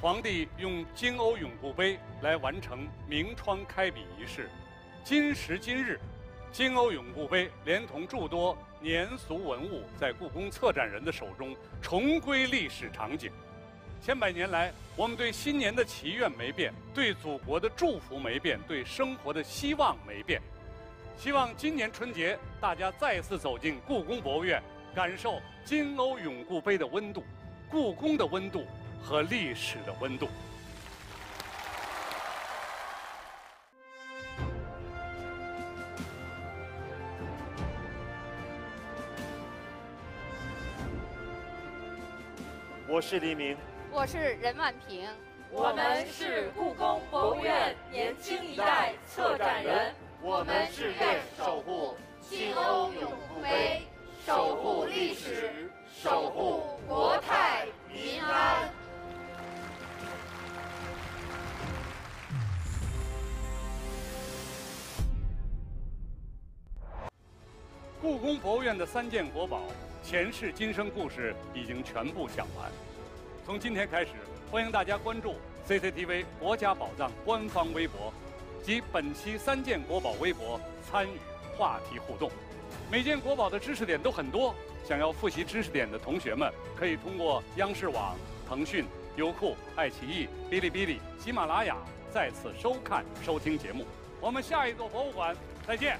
皇帝用金瓯永固杯来完成明窗开笔仪式。今时今日，金瓯永固杯连同诸多年俗文物，在故宫策展人的手中重归历史场景。千百年来，我们对新年的祈愿没变，对祖国的祝福没变，对生活的希望没变。希望今年春节大家再次走进故宫博物院，感受金瓯永固杯的温度、故宫的温度和历史的温度。我是黎明。我是任万平，我们是故宫博物院年轻一代策展人，我们志愿守护金瓯永固杯，守护历史，守护国泰民安。故宫博物院的三件国宝前世今生故事已经全部讲完。从今天开始，欢迎大家关注 CCTV 国家宝藏官方微博及本期三件国宝微博，参与话题互动。每件国宝的知识点都很多，想要复习知识点的同学们，可以通过央视网、腾讯、优酷、爱奇艺、哔哩哔哩、喜马拉雅再次收看收听节目。我们下一座博物馆再见。